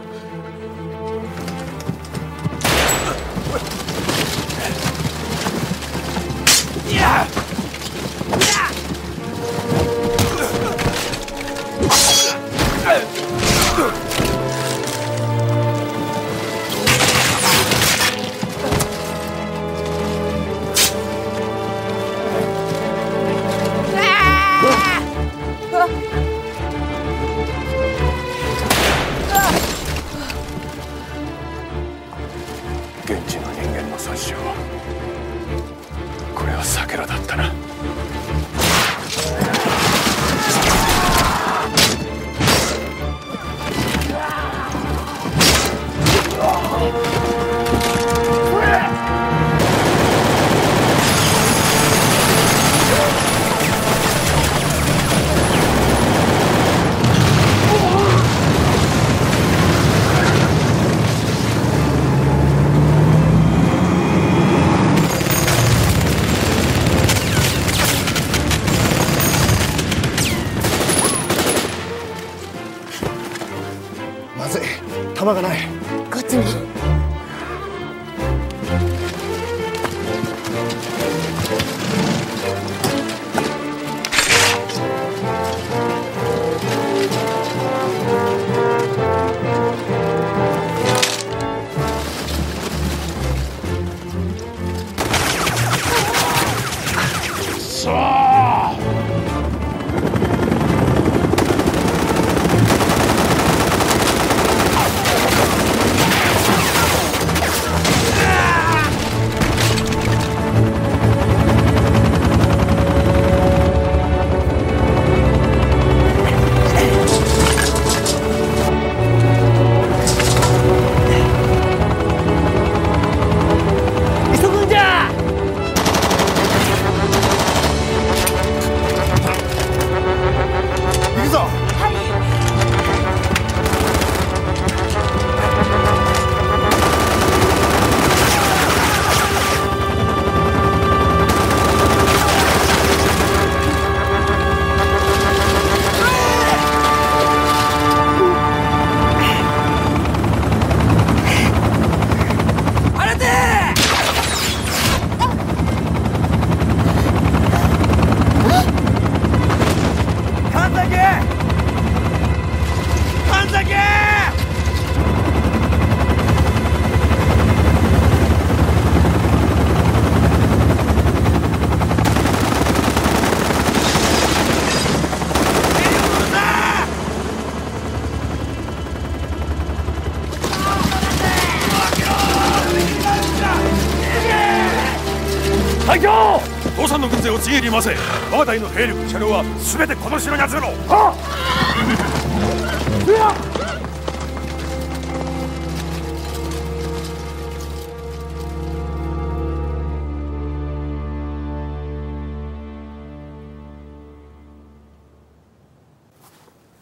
軍勢を次に回せ我が隊の兵力車両は全てこの城に集めろ。は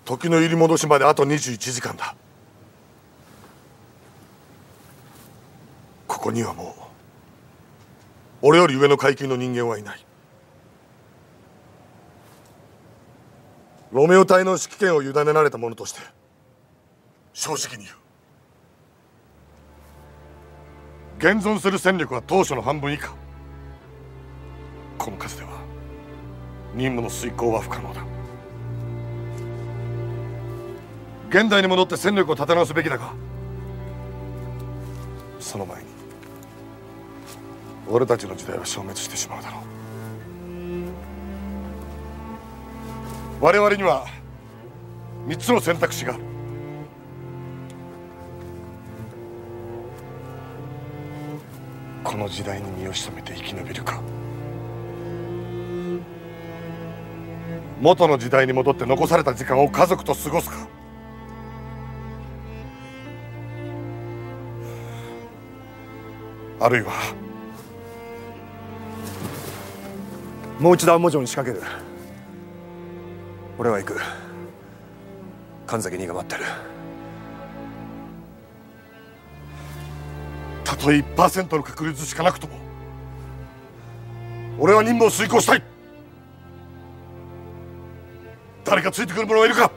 時の入り戻しまであと21時間だ。ここにはもう俺より上の階級の人間はいないロメオ隊の指揮権を委ねられた者として正直に言う。現存する戦力は当初の半分以下。この数では任務の遂行は不可能だ。現代に戻って戦力を立て直すべきだがその前に俺たちの時代は消滅してしまうだろう。我々には3つの選択肢がある。この時代に身を潜めて生き延びるか。元の時代に戻って残された時間を家族と過ごすか。あるいはもう一度暗門城に仕掛ける。俺は行く。神崎兄が待ってる。たとえ1%の確率しかなくとも俺は任務を遂行したい。誰かついてくる者はいるか？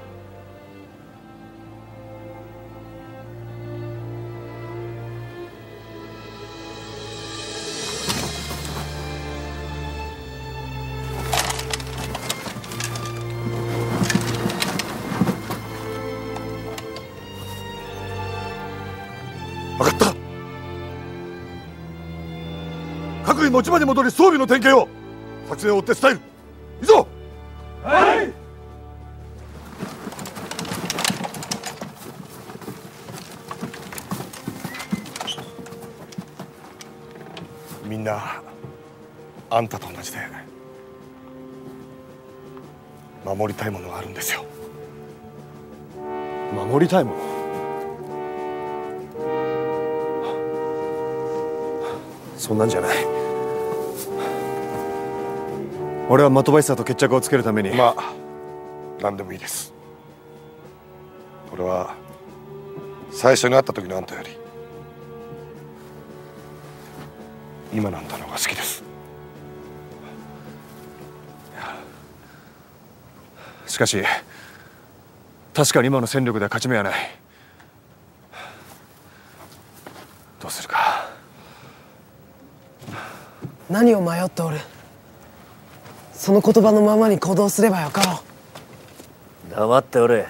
各位持ち場に戻り装備の点検を。作戦を追って伝えるいいぞ。はい。みんなあんたと同じで守りたいものがあるんですよ。守りたいもの？そんなんじゃない俺は的林さんと決着をつけるために。まあ何でもいいです。俺は最初に会った時のあんたより今のあんたの方が好きです。しかし確かに今の戦力では勝ち目はない。どうするか。何を迷っておる？その言葉のままに行動すればよかろう。黙っておれ。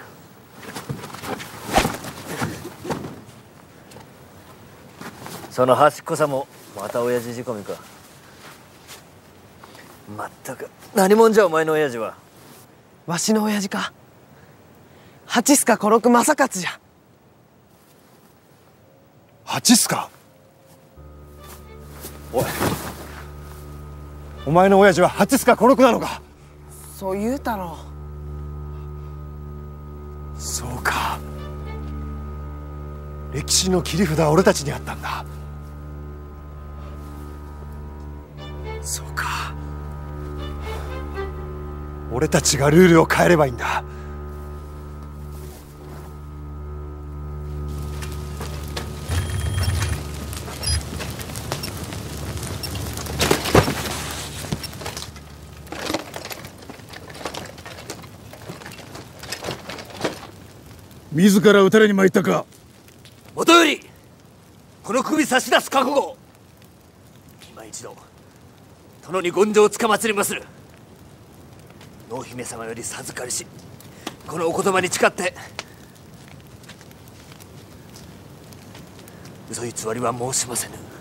その端っこさもまた親父仕込みか。まったく。何者じゃお前の親父は。わしの親父か。八須賀小六正勝じゃ。八須賀？お前の親父は八須賀小六なのか？そう言うたろそうか。歴史の切り札は俺たちにあったんだ。そうか。俺たちがルールを変えればいいんだ自ら撃たれに参ったか。元よりこの首差し出す覚悟。今一度殿に権上をつかまつりまする。濃姫様より授かりしこのお言葉に誓って。嘘偽りは申しませぬ。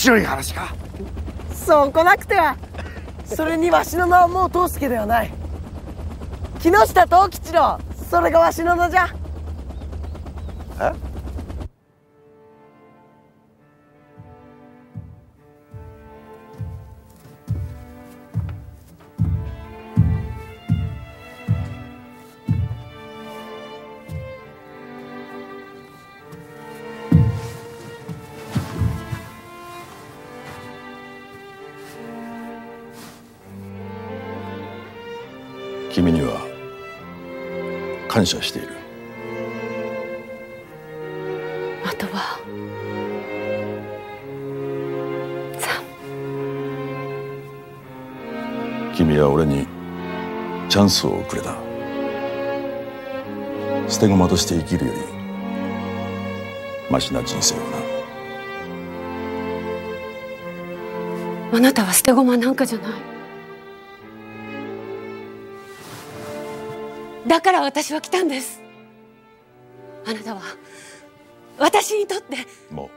白い話か。そう来なくては。それにわしの名はもう藤助ではない。木下藤吉郎それがわしの名じゃ。感謝している。あとは君は俺にチャンスをくれた。捨て駒として生きるよりマシな人生をな。あなたは捨て駒なんかじゃないだから私は来たんです。あなたは私にとって。もう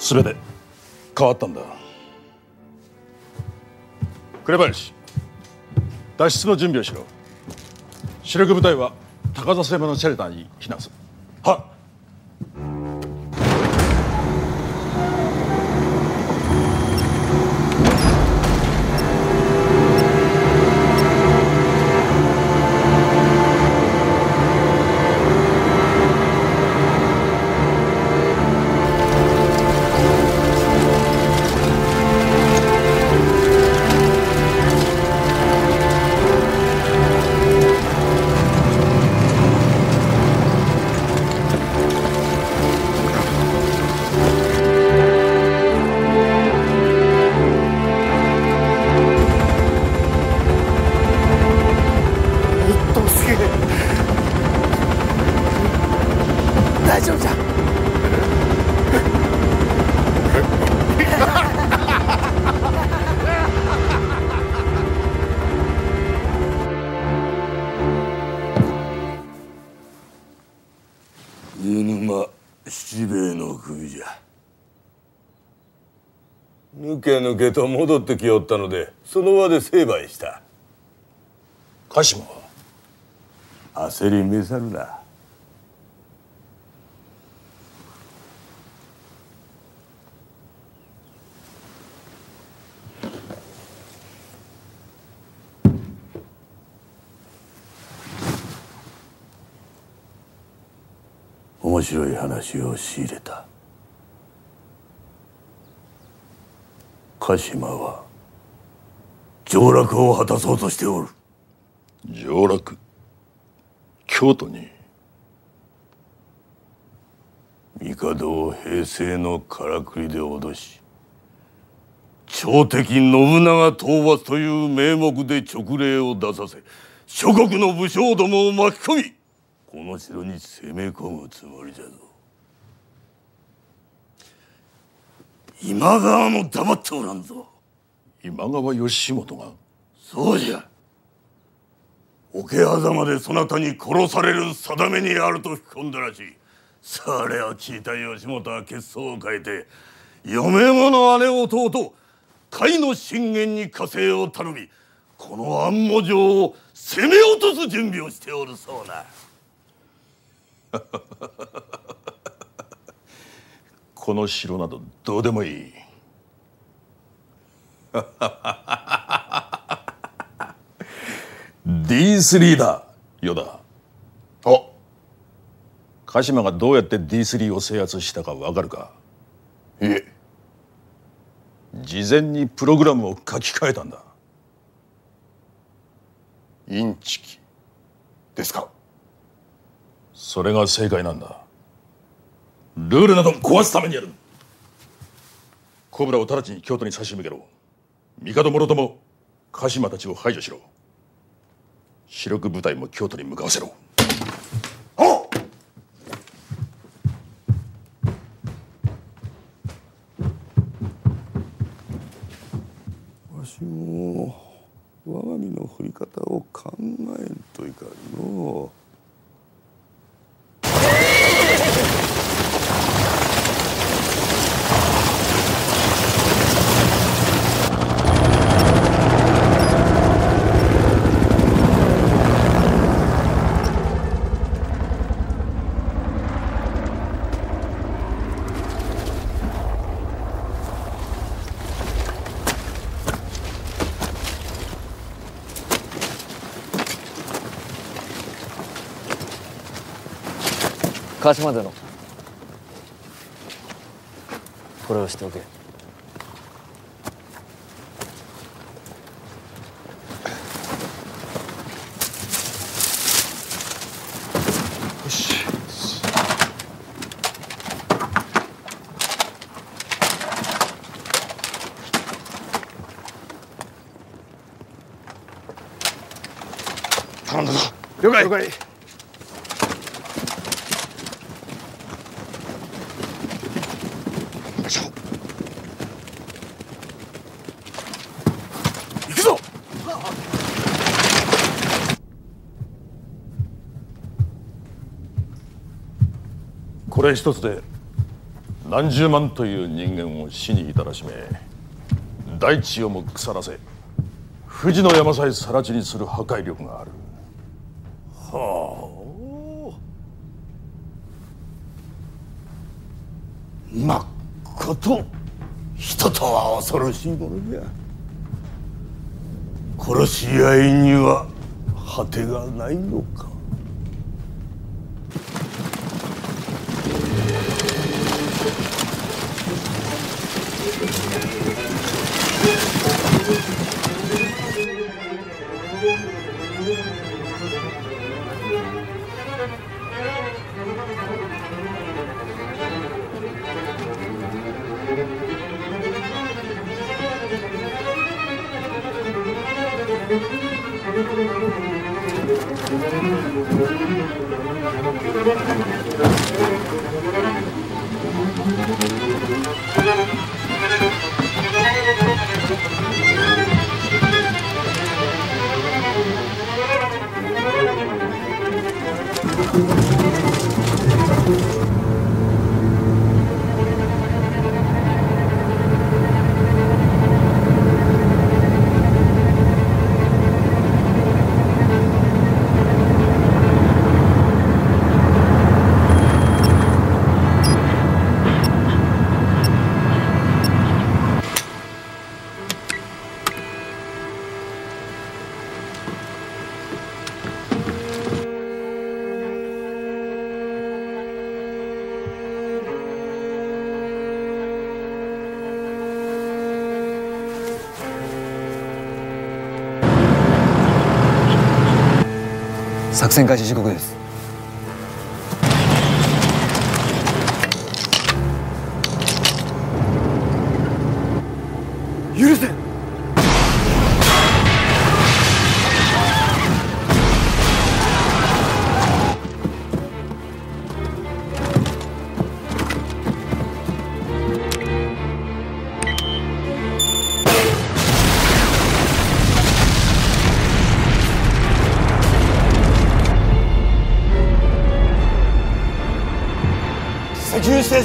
全て変わったんだ。紅林脱出の準備をしろ。主力部隊は高座山のシェルターに避難する。はっ抜けと戻ってきおったのでその場で成敗した。鹿島は？焦り召さるな。面白い話を仕入れた鹿島は上洛を果たそうとしておる。上洛京都に。帝を平成のからくりで脅し朝敵信長討伐という名目で勅令を出させ諸国の武将どもを巻き込みこの城に攻め込むつもりじゃぞ今川も黙っておらんぞ。今川義元が？そうじゃ。桶狭間でそなたに殺される定めにあると吹き込んだらしい。それを聞いた義元は血相を変えて嫁物姉弟甲斐の信玄に加勢を頼みこの安茂城を攻め落とす準備をしておるそうな この城などどうでもいい。D3 だ与田あ鹿島がどうやって D3 を制圧したかわかるか？いえ。事前にプログラムを書き換えたんだ。インチキ。ですか。それが正解なんだルールなど壊すためにやる。コブラを直ちに京都に差し向けろ。帝もろとも鹿島たちを排除しろ。主力部隊も京都に向かわせろわしも我が身の振り方を考えんといかんの川島殿これをしておけ。よし。頼んだぞ。了解。了解れ一つで何十万という人間を死に至らしめ大地をも腐らせ富士の山さえ更地にする破壊力がある。はあ。まっこと人とは恐ろしいものじゃ。殺し合いには果てがないのか。作戦開始時刻です。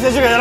石油指定制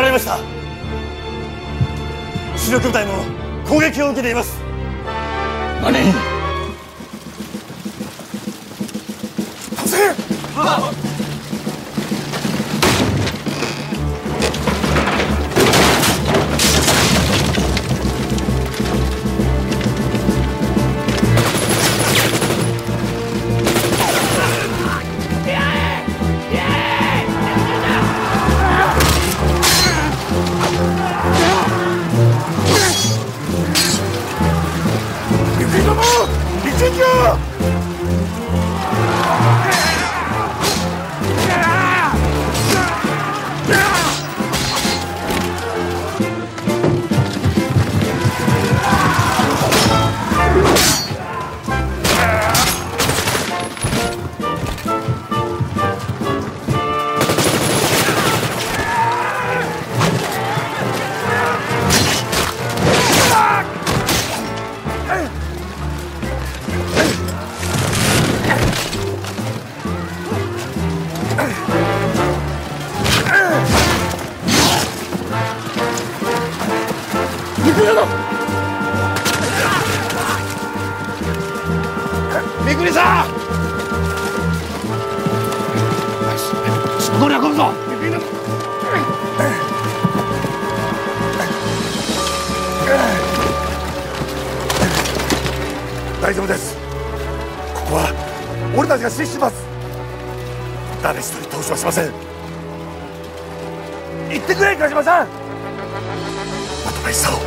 まとめさを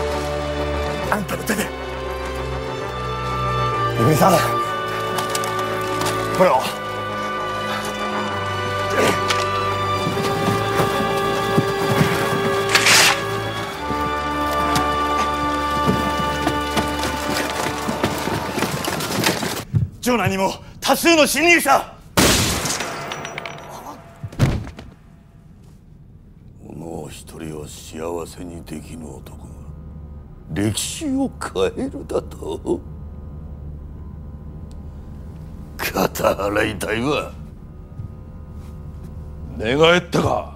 あんたの手で。めぐみさん。これを城内にも多数の侵入者。もう一人を幸せにできぬ男。歴史を変えるだと？肩払いたいわ。寝返ったか？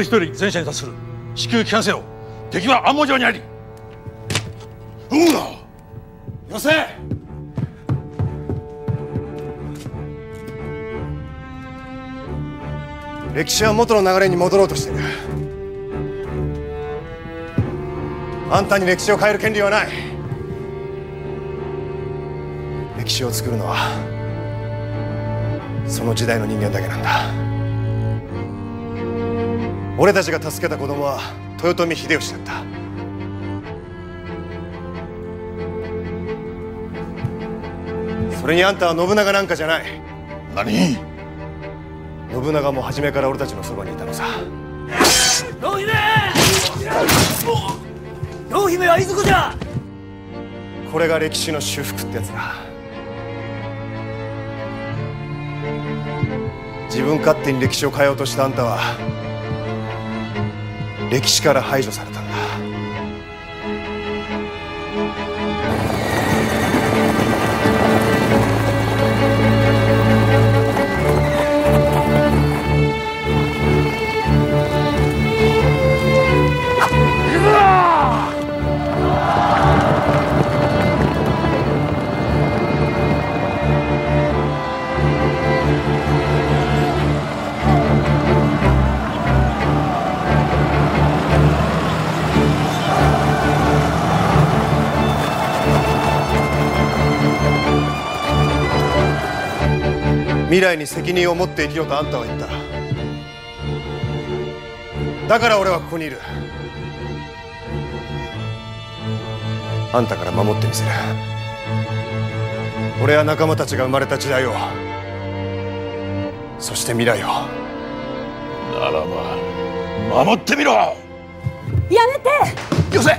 丸一人戦車に達する。至急帰還せよ敵は安茂城にあり。うんだよせ。歴史は元の流れに戻ろうとしている。あんたに歴史を変える権利はない。歴史を作るのはその時代の人間だけなんだ。俺たちが助けた子供は豊臣秀吉だった。それにあんたは信長なんかじゃない。何？信長も初めから俺たちのそばにいたのさ。濃姫！濃姫はいずこじゃ！これが歴史の修復ってやつだ。自分勝手に歴史を変えようとしたあんたは歴史から排除された。未来に責任を持って生きろとあんたは言った。だから俺はここにいる。あんたから守ってみせる。俺や仲間たちが生まれた時代を。そして未来を。ならば守ってみろ。やめて！よせ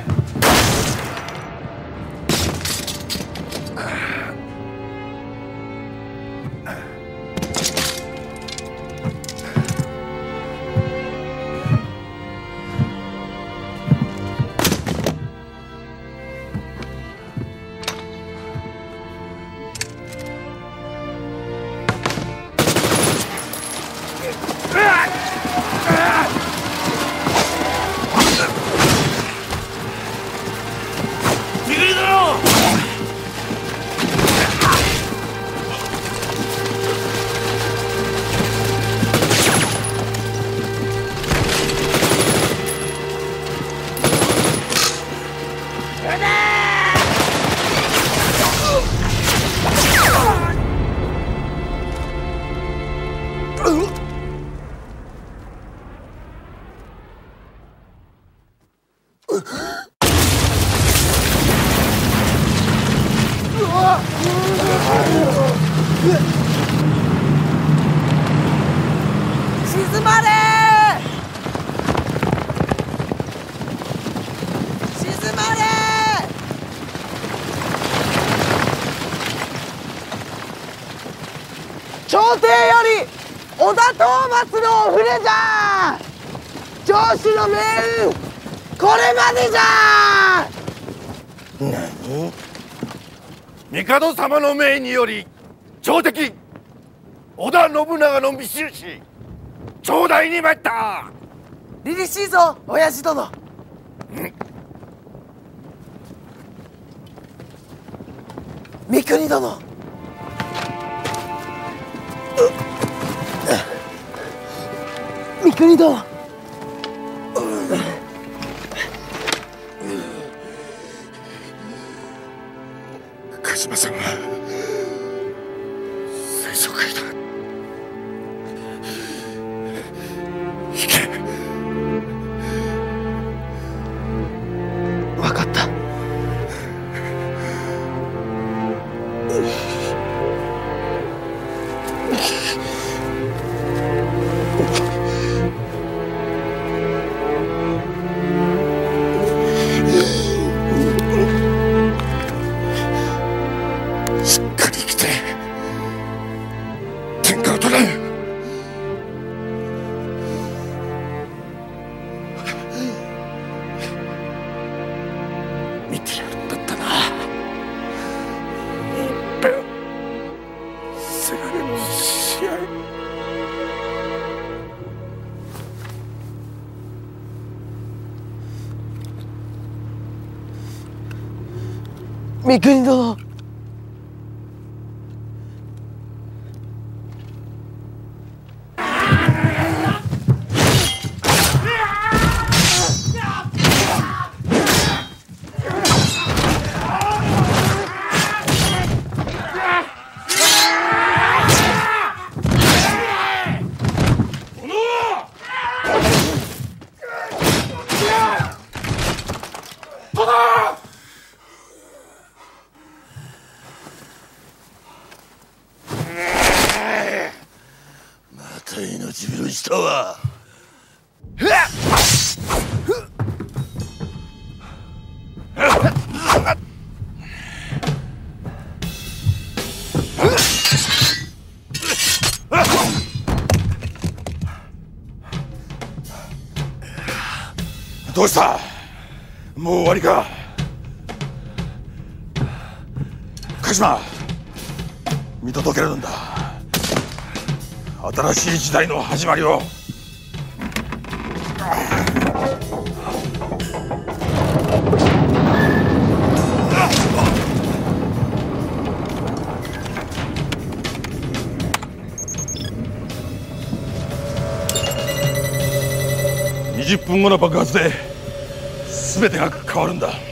織田討伐のお触れじゃ上司の命運これまでじゃ何？帝様の命により朝敵。織田信長の密印頂戴に参った。凛々しいぞ親父殿。三国殿国殿三国殿まどうした？もう終わりか？鹿島見届けるんだ。新しい時代の始まりを。20分後の爆発で全てが変わるんだ。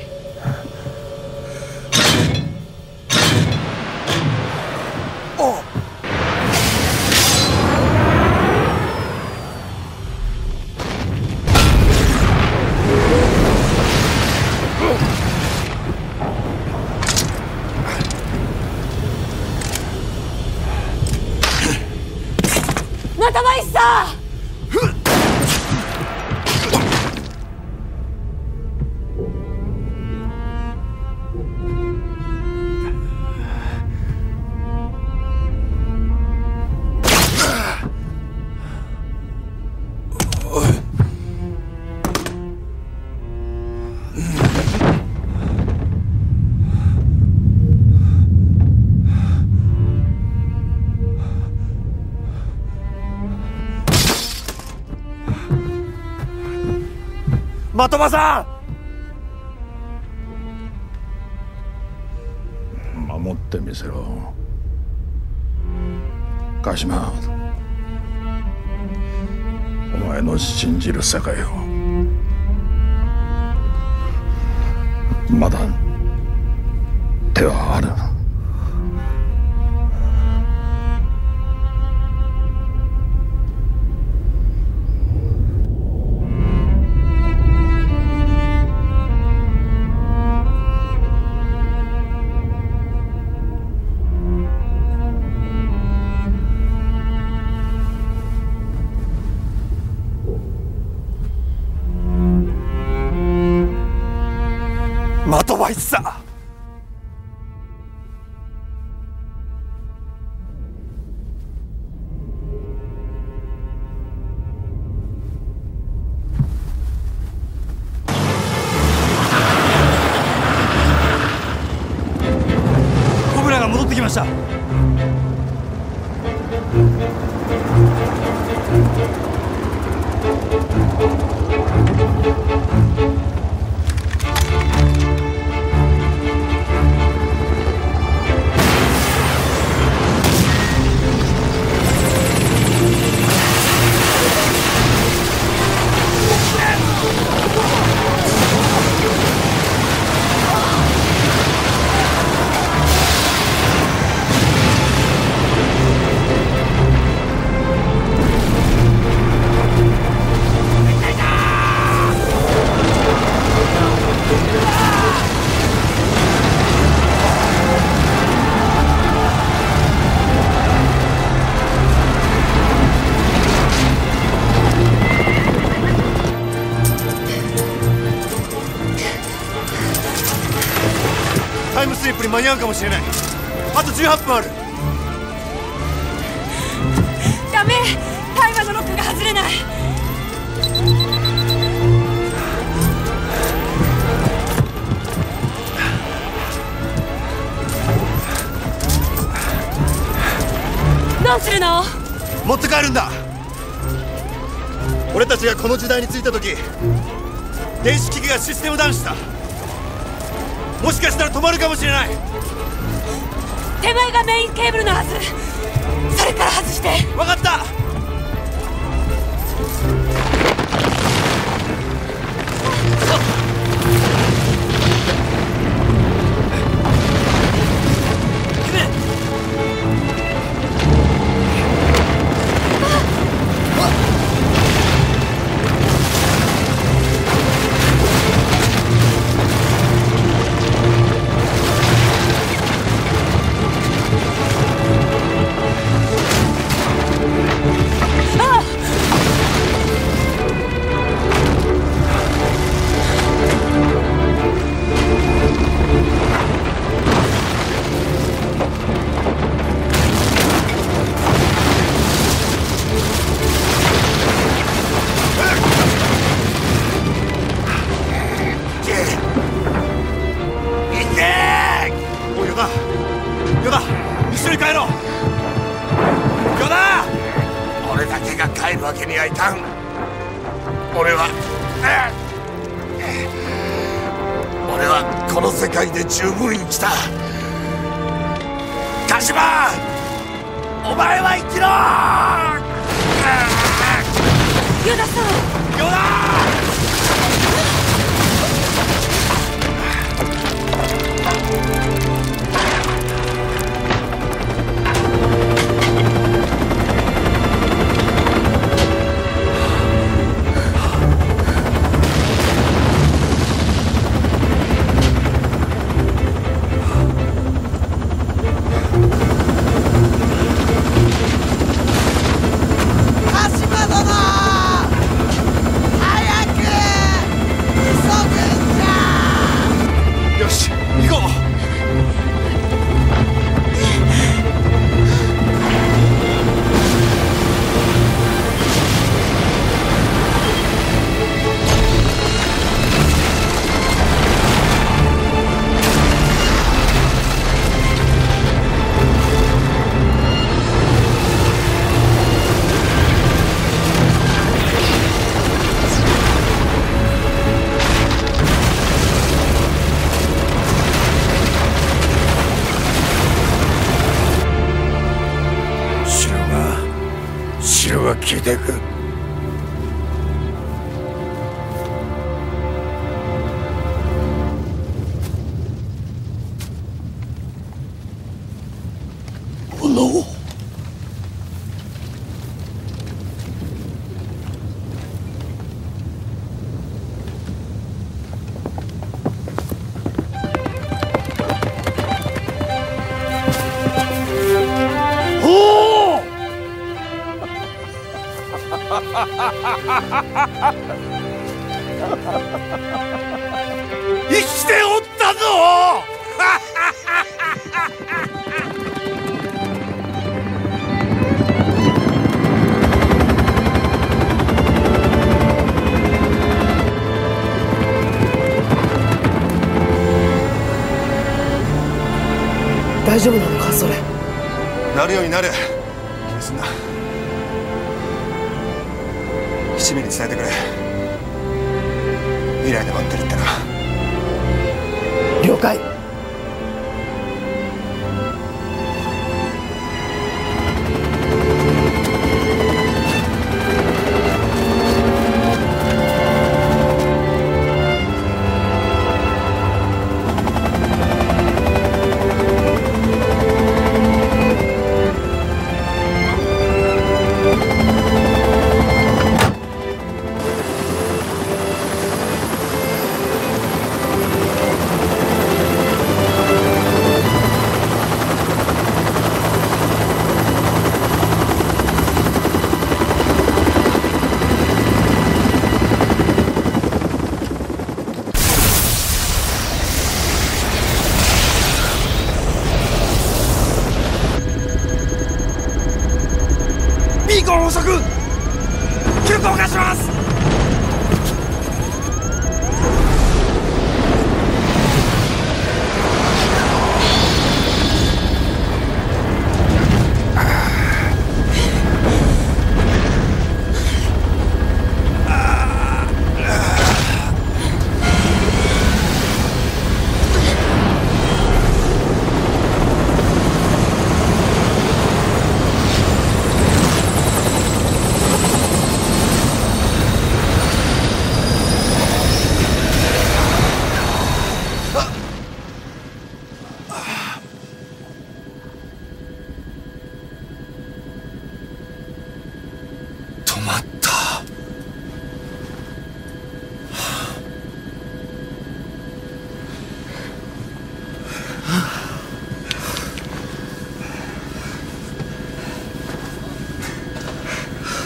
的場さんに合うかもしれない。あと18分ある。ダメ。タイマーのロックが外れない。どうするの？持って帰るんだ。俺たちがこの時代に着いた時電子機器がシステムダウンしたもしかしたら止まるかもしれない。手前がメインケーブルのはず。それから外して。分かった大丈夫なのかそれ。なるようになる。気にすんな。七味に伝えてくれ。未来で待ってるってな了解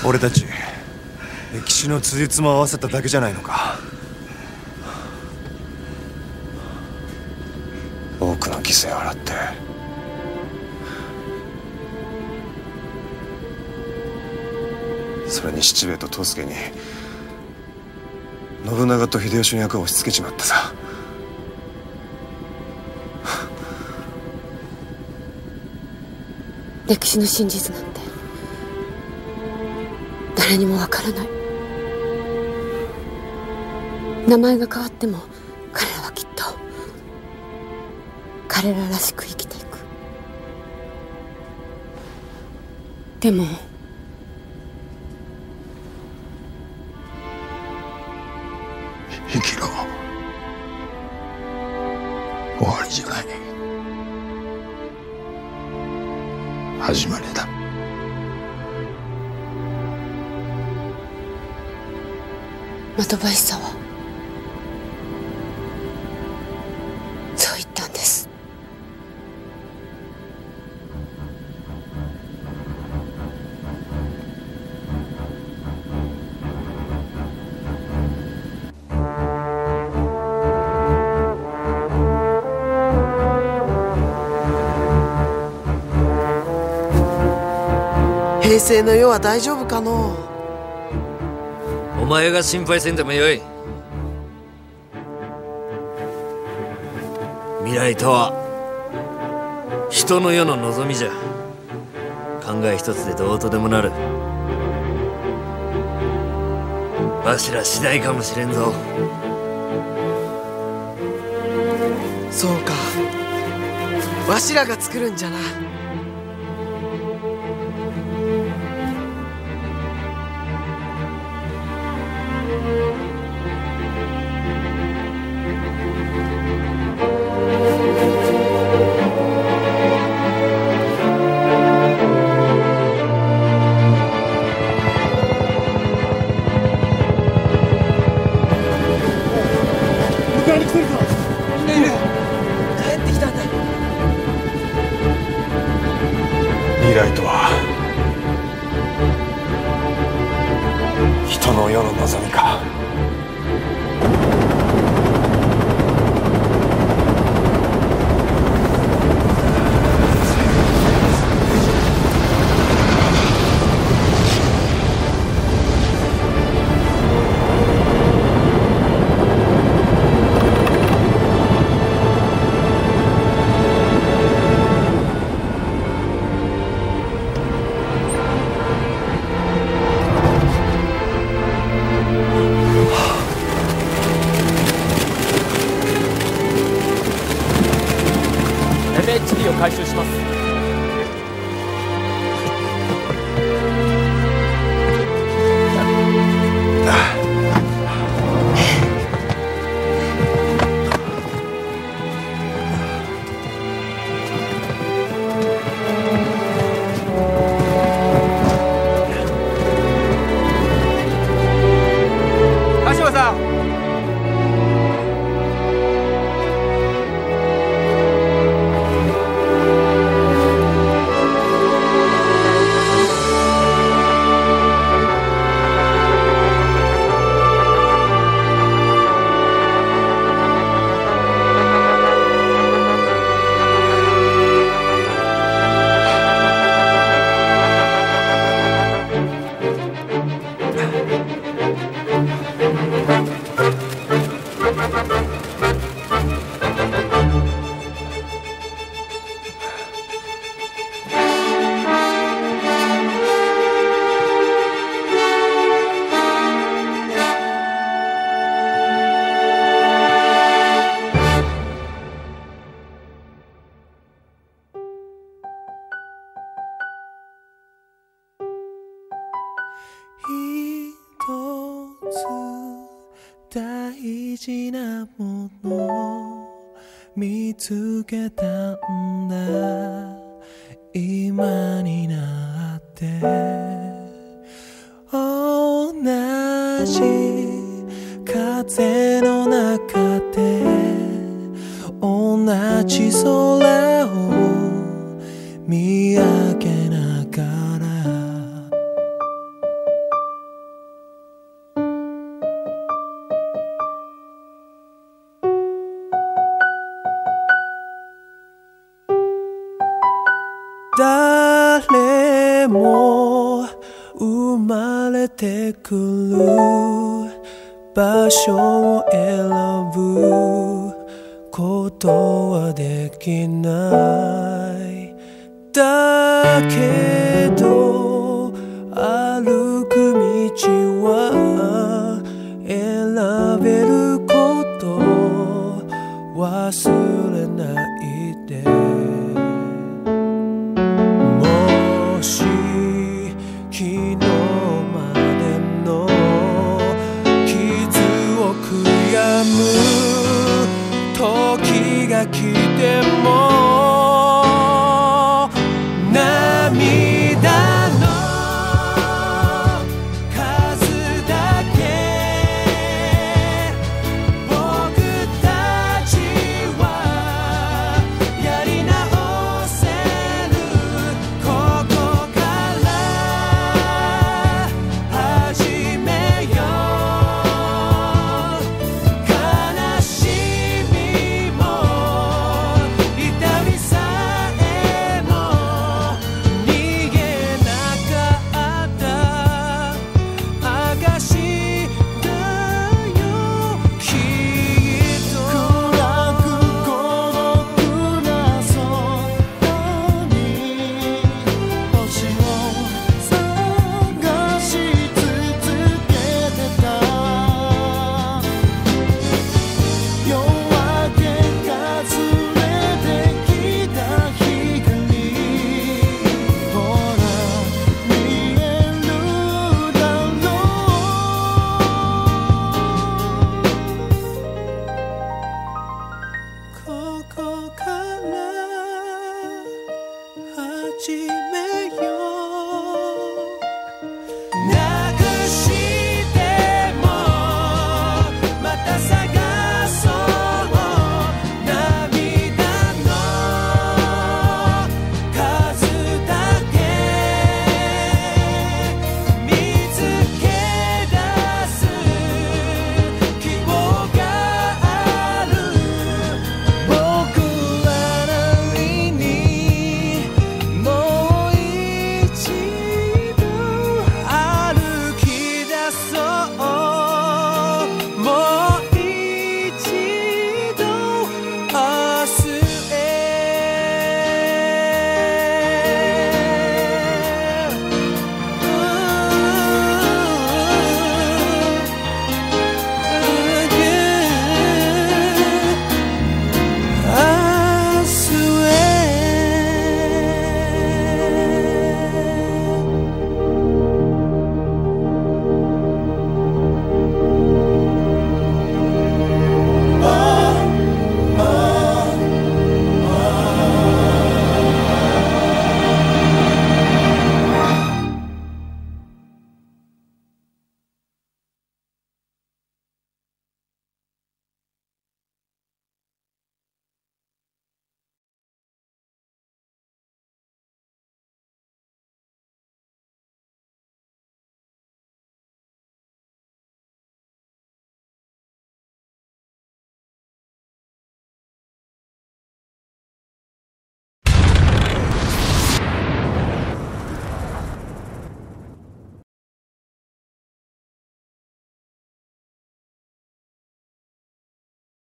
俺たち歴史の辻褄を合わせただけじゃないのか。多くの犠牲を払って。それに七兵衛と藤助に信長と秀吉の役を押し付けちまってさ。歴史の真実なんて。誰にもわからない。名前が変わってもの世は大丈夫かの？お前が心配せんでもよい。未来とは人の世の望みじゃ。考え一つでどうとでもなる。わしら次第かもしれんぞ。そうか。わしらが作るんじゃなことはできない。だけど歩